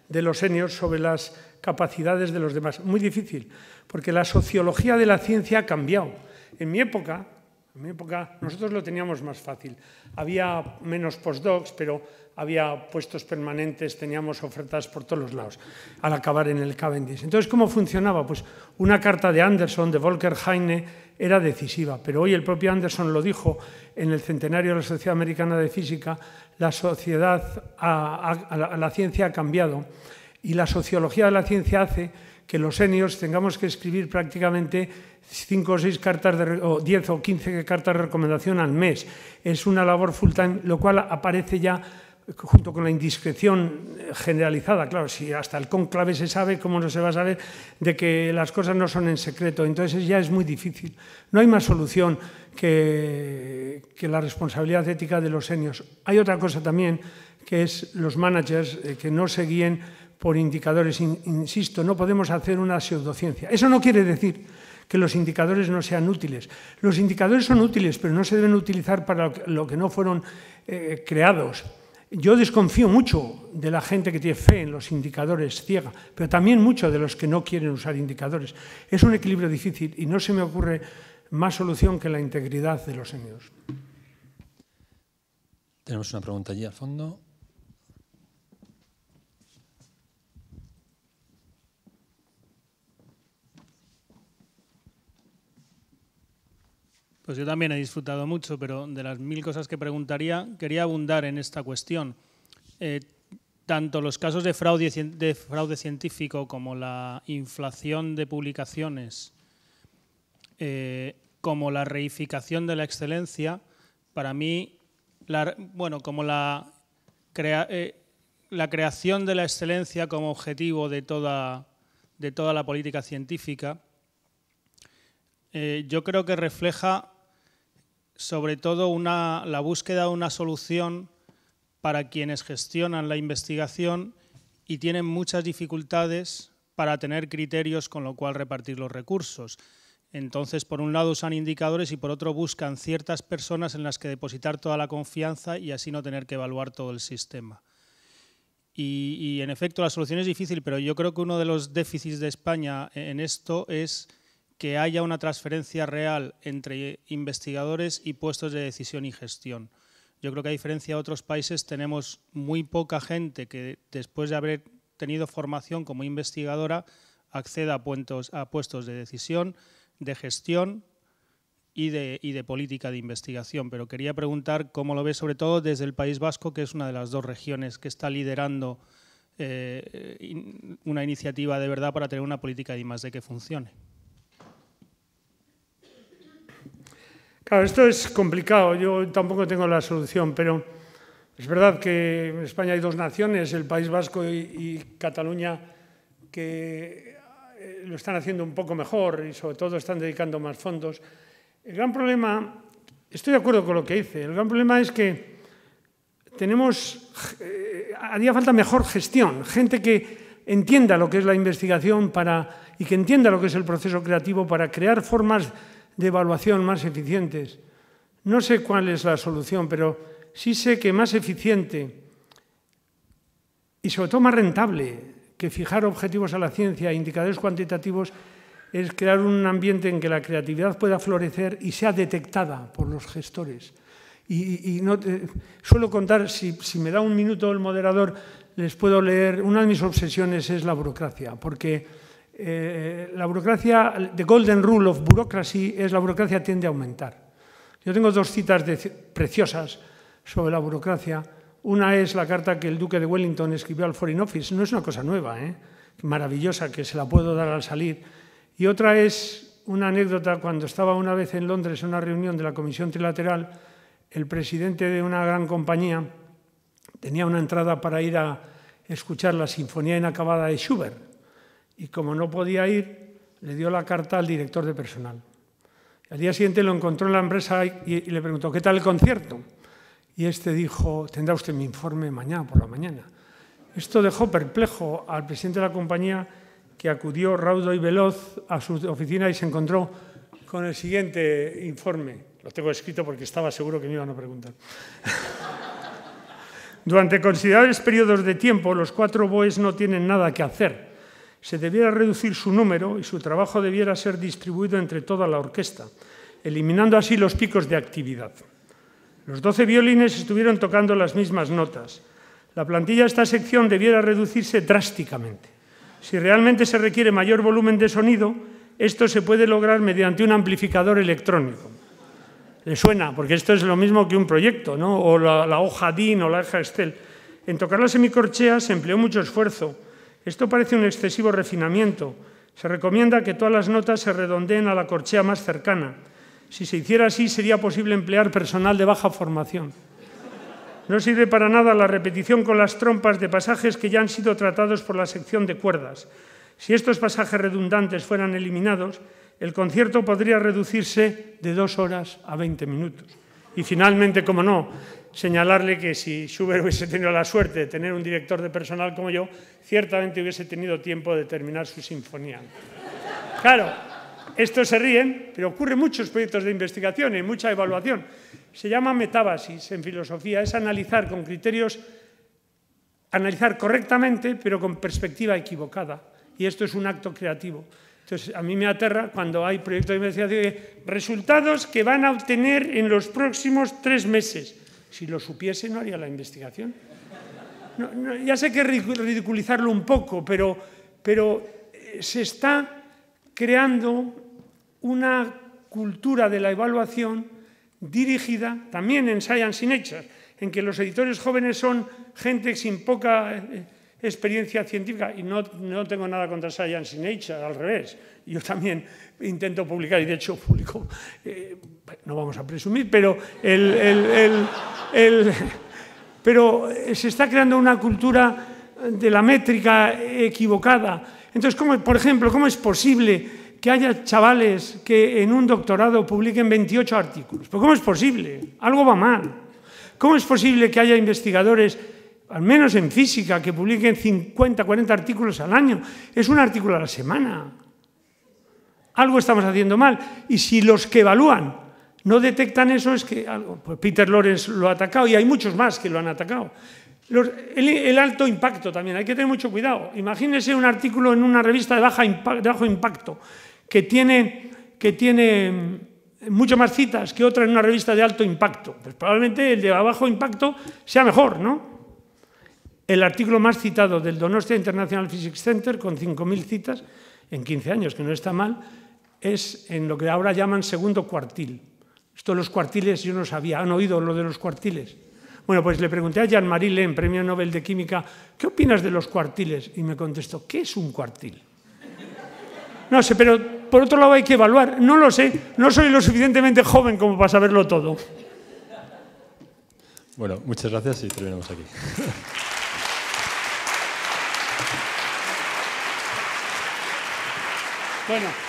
de los seniors sobre las capacidades de los demás. Muy difícil, porque la sociología de la ciencia ha cambiado. En mi época, en mi época nosotros lo teníamos más fácil. Había menos postdocs, pero había puestos permanentes, teníamos ofertas por todos los lados al acabar en el Cavendish. Entonces, ¿cómo funcionaba? Pues una carta de Anderson, de Volker Heine, era decisiva, pero hoy el propio Anderson lo dijo en el centenario de la Sociedad Americana de Física, la sociedad, a, la ciencia ha cambiado y la sociología de la ciencia hace que los seniors tengamos que escribir prácticamente cinco o seis cartas, de, o diez o quince cartas de recomendación al mes. Es una labor full time, lo cual aparece ya junto con la indiscreción generalizada, claro, si hasta el conclave se sabe, ¿cómo no se va a saber de que las cosas no son en secreto? Entonces ya es muy difícil. No hay más solución que, la responsabilidad ética de los seniors. Hay otra cosa también, que es los managers eh, que no se guíen por indicadores. Insisto, no podemos hacer una pseudociencia. Eso no quiere decir que los indicadores no sean útiles. Los indicadores son útiles, pero no se deben utilizar para lo que no fueron eh, creados. Yo desconfío mucho de la gente que tiene fe en los indicadores ciega, pero también mucho de los que no quieren usar indicadores. Es un equilibrio difícil y no se me ocurre más solución que la integridad de los seniors. Tenemos una pregunta allí al fondo. Pues yo también he disfrutado mucho, pero de las mil cosas que preguntaría, quería abundar en esta cuestión. Eh, tanto los casos de fraude, de fraude, científico como la inflación de publicaciones, eh, como la reificación de la excelencia, para mí, la, bueno, como la, eh, creación de la excelencia como objetivo de toda, la política científica, yo creo que refleja sobre todo una, la búsqueda de una solución para quienes gestionan la investigación y tienen muchas dificultades para tener criterios con lo cual repartir los recursos. Entonces, por un lado usan indicadores y por otro buscan ciertas personas en las que depositar toda la confianza y así no tener que evaluar todo el sistema. Y, en efecto la solución es difícil, pero yo creo que uno de los déficits de España en esto es que haya una transferencia real entre investigadores y puestos de decisión y gestión. Yo creo que a diferencia de otros países tenemos muy poca gente que después de haber tenido formación como investigadora acceda a puestos, de decisión, de gestión y de, y de, política de investigación. Pero quería preguntar cómo lo ve sobre todo desde el País Vasco, que es una de las dos regiones que está liderando eh, una iniciativa de verdad para tener una política de I+D que funcione. Claro, esto es complicado, yo tampoco tengo la solución, pero es verdad que en España hay dos naciones, el País Vasco y, Cataluña, que eh, lo están haciendo un poco mejor y sobre todo están dedicando más fondos. El gran problema, estoy de acuerdo con lo que dice, el gran problema es que tenemos, eh, haría falta mejor gestión, gente que entienda lo que es la investigación para, y que entienda lo que es el proceso creativo para crear formas de evaluación más eficientes. No sé cuál es la solución, pero sí sé que más eficiente y sobre todo más rentable que fijar objetivos a la ciencia e indicadores cuantitativos es crear un ambiente en que la creatividad pueda florecer y sea detectada por los gestores. Y, no, suelo contar, si, me da un minuto el moderador, les puedo leer, una de mis obsesiones es la burocracia, porque eh, la burocracia, the golden rule of bureaucracy, es la burocracia tiende a aumentar. Yo tengo dos citas preciosas sobre la burocracia. Una es la carta que el duque de Wellington escribió al Foreign Office. No es una cosa nueva, ¿eh? maravillosa, que se la puedo dar al salir. Y otra es una anécdota cuando estaba una vez en Londres en una reunión de la Comisión Trilateral, el presidente de una gran compañía tenía una entrada para ir a escuchar la Sinfonía Inacabada de Schubert y como no podía ir, le dio la carta al director de personal. Al día siguiente lo encontró en la empresa y, le preguntó, ¿qué tal el concierto? Y este dijo, tendrá usted mi informe mañana por la mañana. Esto dejó perplejo al presidente de la compañía que acudió raudo y veloz a su oficina y se encontró con el siguiente informe. Lo tengo escrito porque estaba seguro que me iban a preguntar. Durante considerables periodos de tiempo, los cuatro BOEs no tienen nada que hacer se debiera reducir su número y su trabajo debiera ser distribuido entre toda la orquesta, eliminando así los picos de actividad. Los doce violines estuvieron tocando las mismas notas. La plantilla de esta sección debiera reducirse drásticamente. Si realmente se requiere mayor volumen de sonido, esto se puede lograr mediante un amplificador electrónico. ¿Le suena? Porque esto es lo mismo que un proyecto, ¿no? o la, hoja DIN o la hoja Excel. En tocar la semicorchea se empleó mucho esfuerzo, esto parece un excesivo refinamiento. Se recomienda que todas las notas se redondeen a la corchea más cercana. Si se hiciera así, sería posible emplear personal de baja formación. No sirve para nada la repetición con las trompas de pasajes que ya han sido tratados por la sección de cuerdas. Si estos pasajes redundantes fueran eliminados, el concierto podría reducirse de dos horas a 20 minutos. Y finalmente, como no, señalarle que si Schubert hubiese tenido la suerte de tener un director de personal como yo, ciertamente hubiese tenido tiempo de terminar su sinfonía. Claro, estos se ríen, pero ocurre muchos proyectos de investigación, y mucha evaluación. Se llama metábasis en filosofía, es analizar con criterios, analizar correctamente, pero con perspectiva equivocada. Y esto es un acto creativo. Entonces, a mí me aterra cuando hay proyectos de investigación de resultados que van a obtener en los próximos tres meses. Si lo supiese, no haría la investigación. ya sé que ridiculizarlo un poco, pero, pero eh, se está creando una cultura de la evaluación dirigida también en Science in Nature, en que los editores jóvenes son gente sin poca eh, experiencia científica, y no, no, tengo nada contra Science in Nature, al revés. Yo también intento publicar, y de hecho publico, eh, no vamos a presumir, pero, el, pero se está creando una cultura de la métrica equivocada. Entonces, ¿cómo, por ejemplo, ¿cómo es posible que haya chavales que en un doctorado publiquen 28 artículos? ¿Pero ¿Cómo es posible? Algo va mal. ¿Cómo es posible que haya investigadores al menos en física, que publiquen 50, 40 artículos al año. Es un artículo a la semana. Algo estamos haciendo mal. Y si los que evalúan no detectan eso, es que algo. Pues Peter Lawrence lo ha atacado y hay muchos más que lo han atacado. el, alto impacto también, hay que tener mucho cuidado. Imagínese un artículo en una revista de, baja bajo impacto que tiene, que tiene mm, mucho más citas que otra en una revista de alto impacto. Pues probablemente el de bajo impacto sea mejor, ¿no? El artículo más citado del Donostia International Physics Center, con 5.000 citas en 15 años, que no está mal, es en lo que ahora llaman segundo cuartil. Esto de los cuartiles yo no sabía. ¿Han oído lo de los cuartiles? Bueno, pues le pregunté a Jean-Marie Len, Premio Nobel de Química, ¿qué opinas de los cuartiles? Y me contestó, ¿qué es un cuartil? No sé, pero por otro lado hay que evaluar. No lo sé, no soy lo suficientemente joven como para saberlo todo. Bueno, muchas gracias y terminamos aquí. Bueno.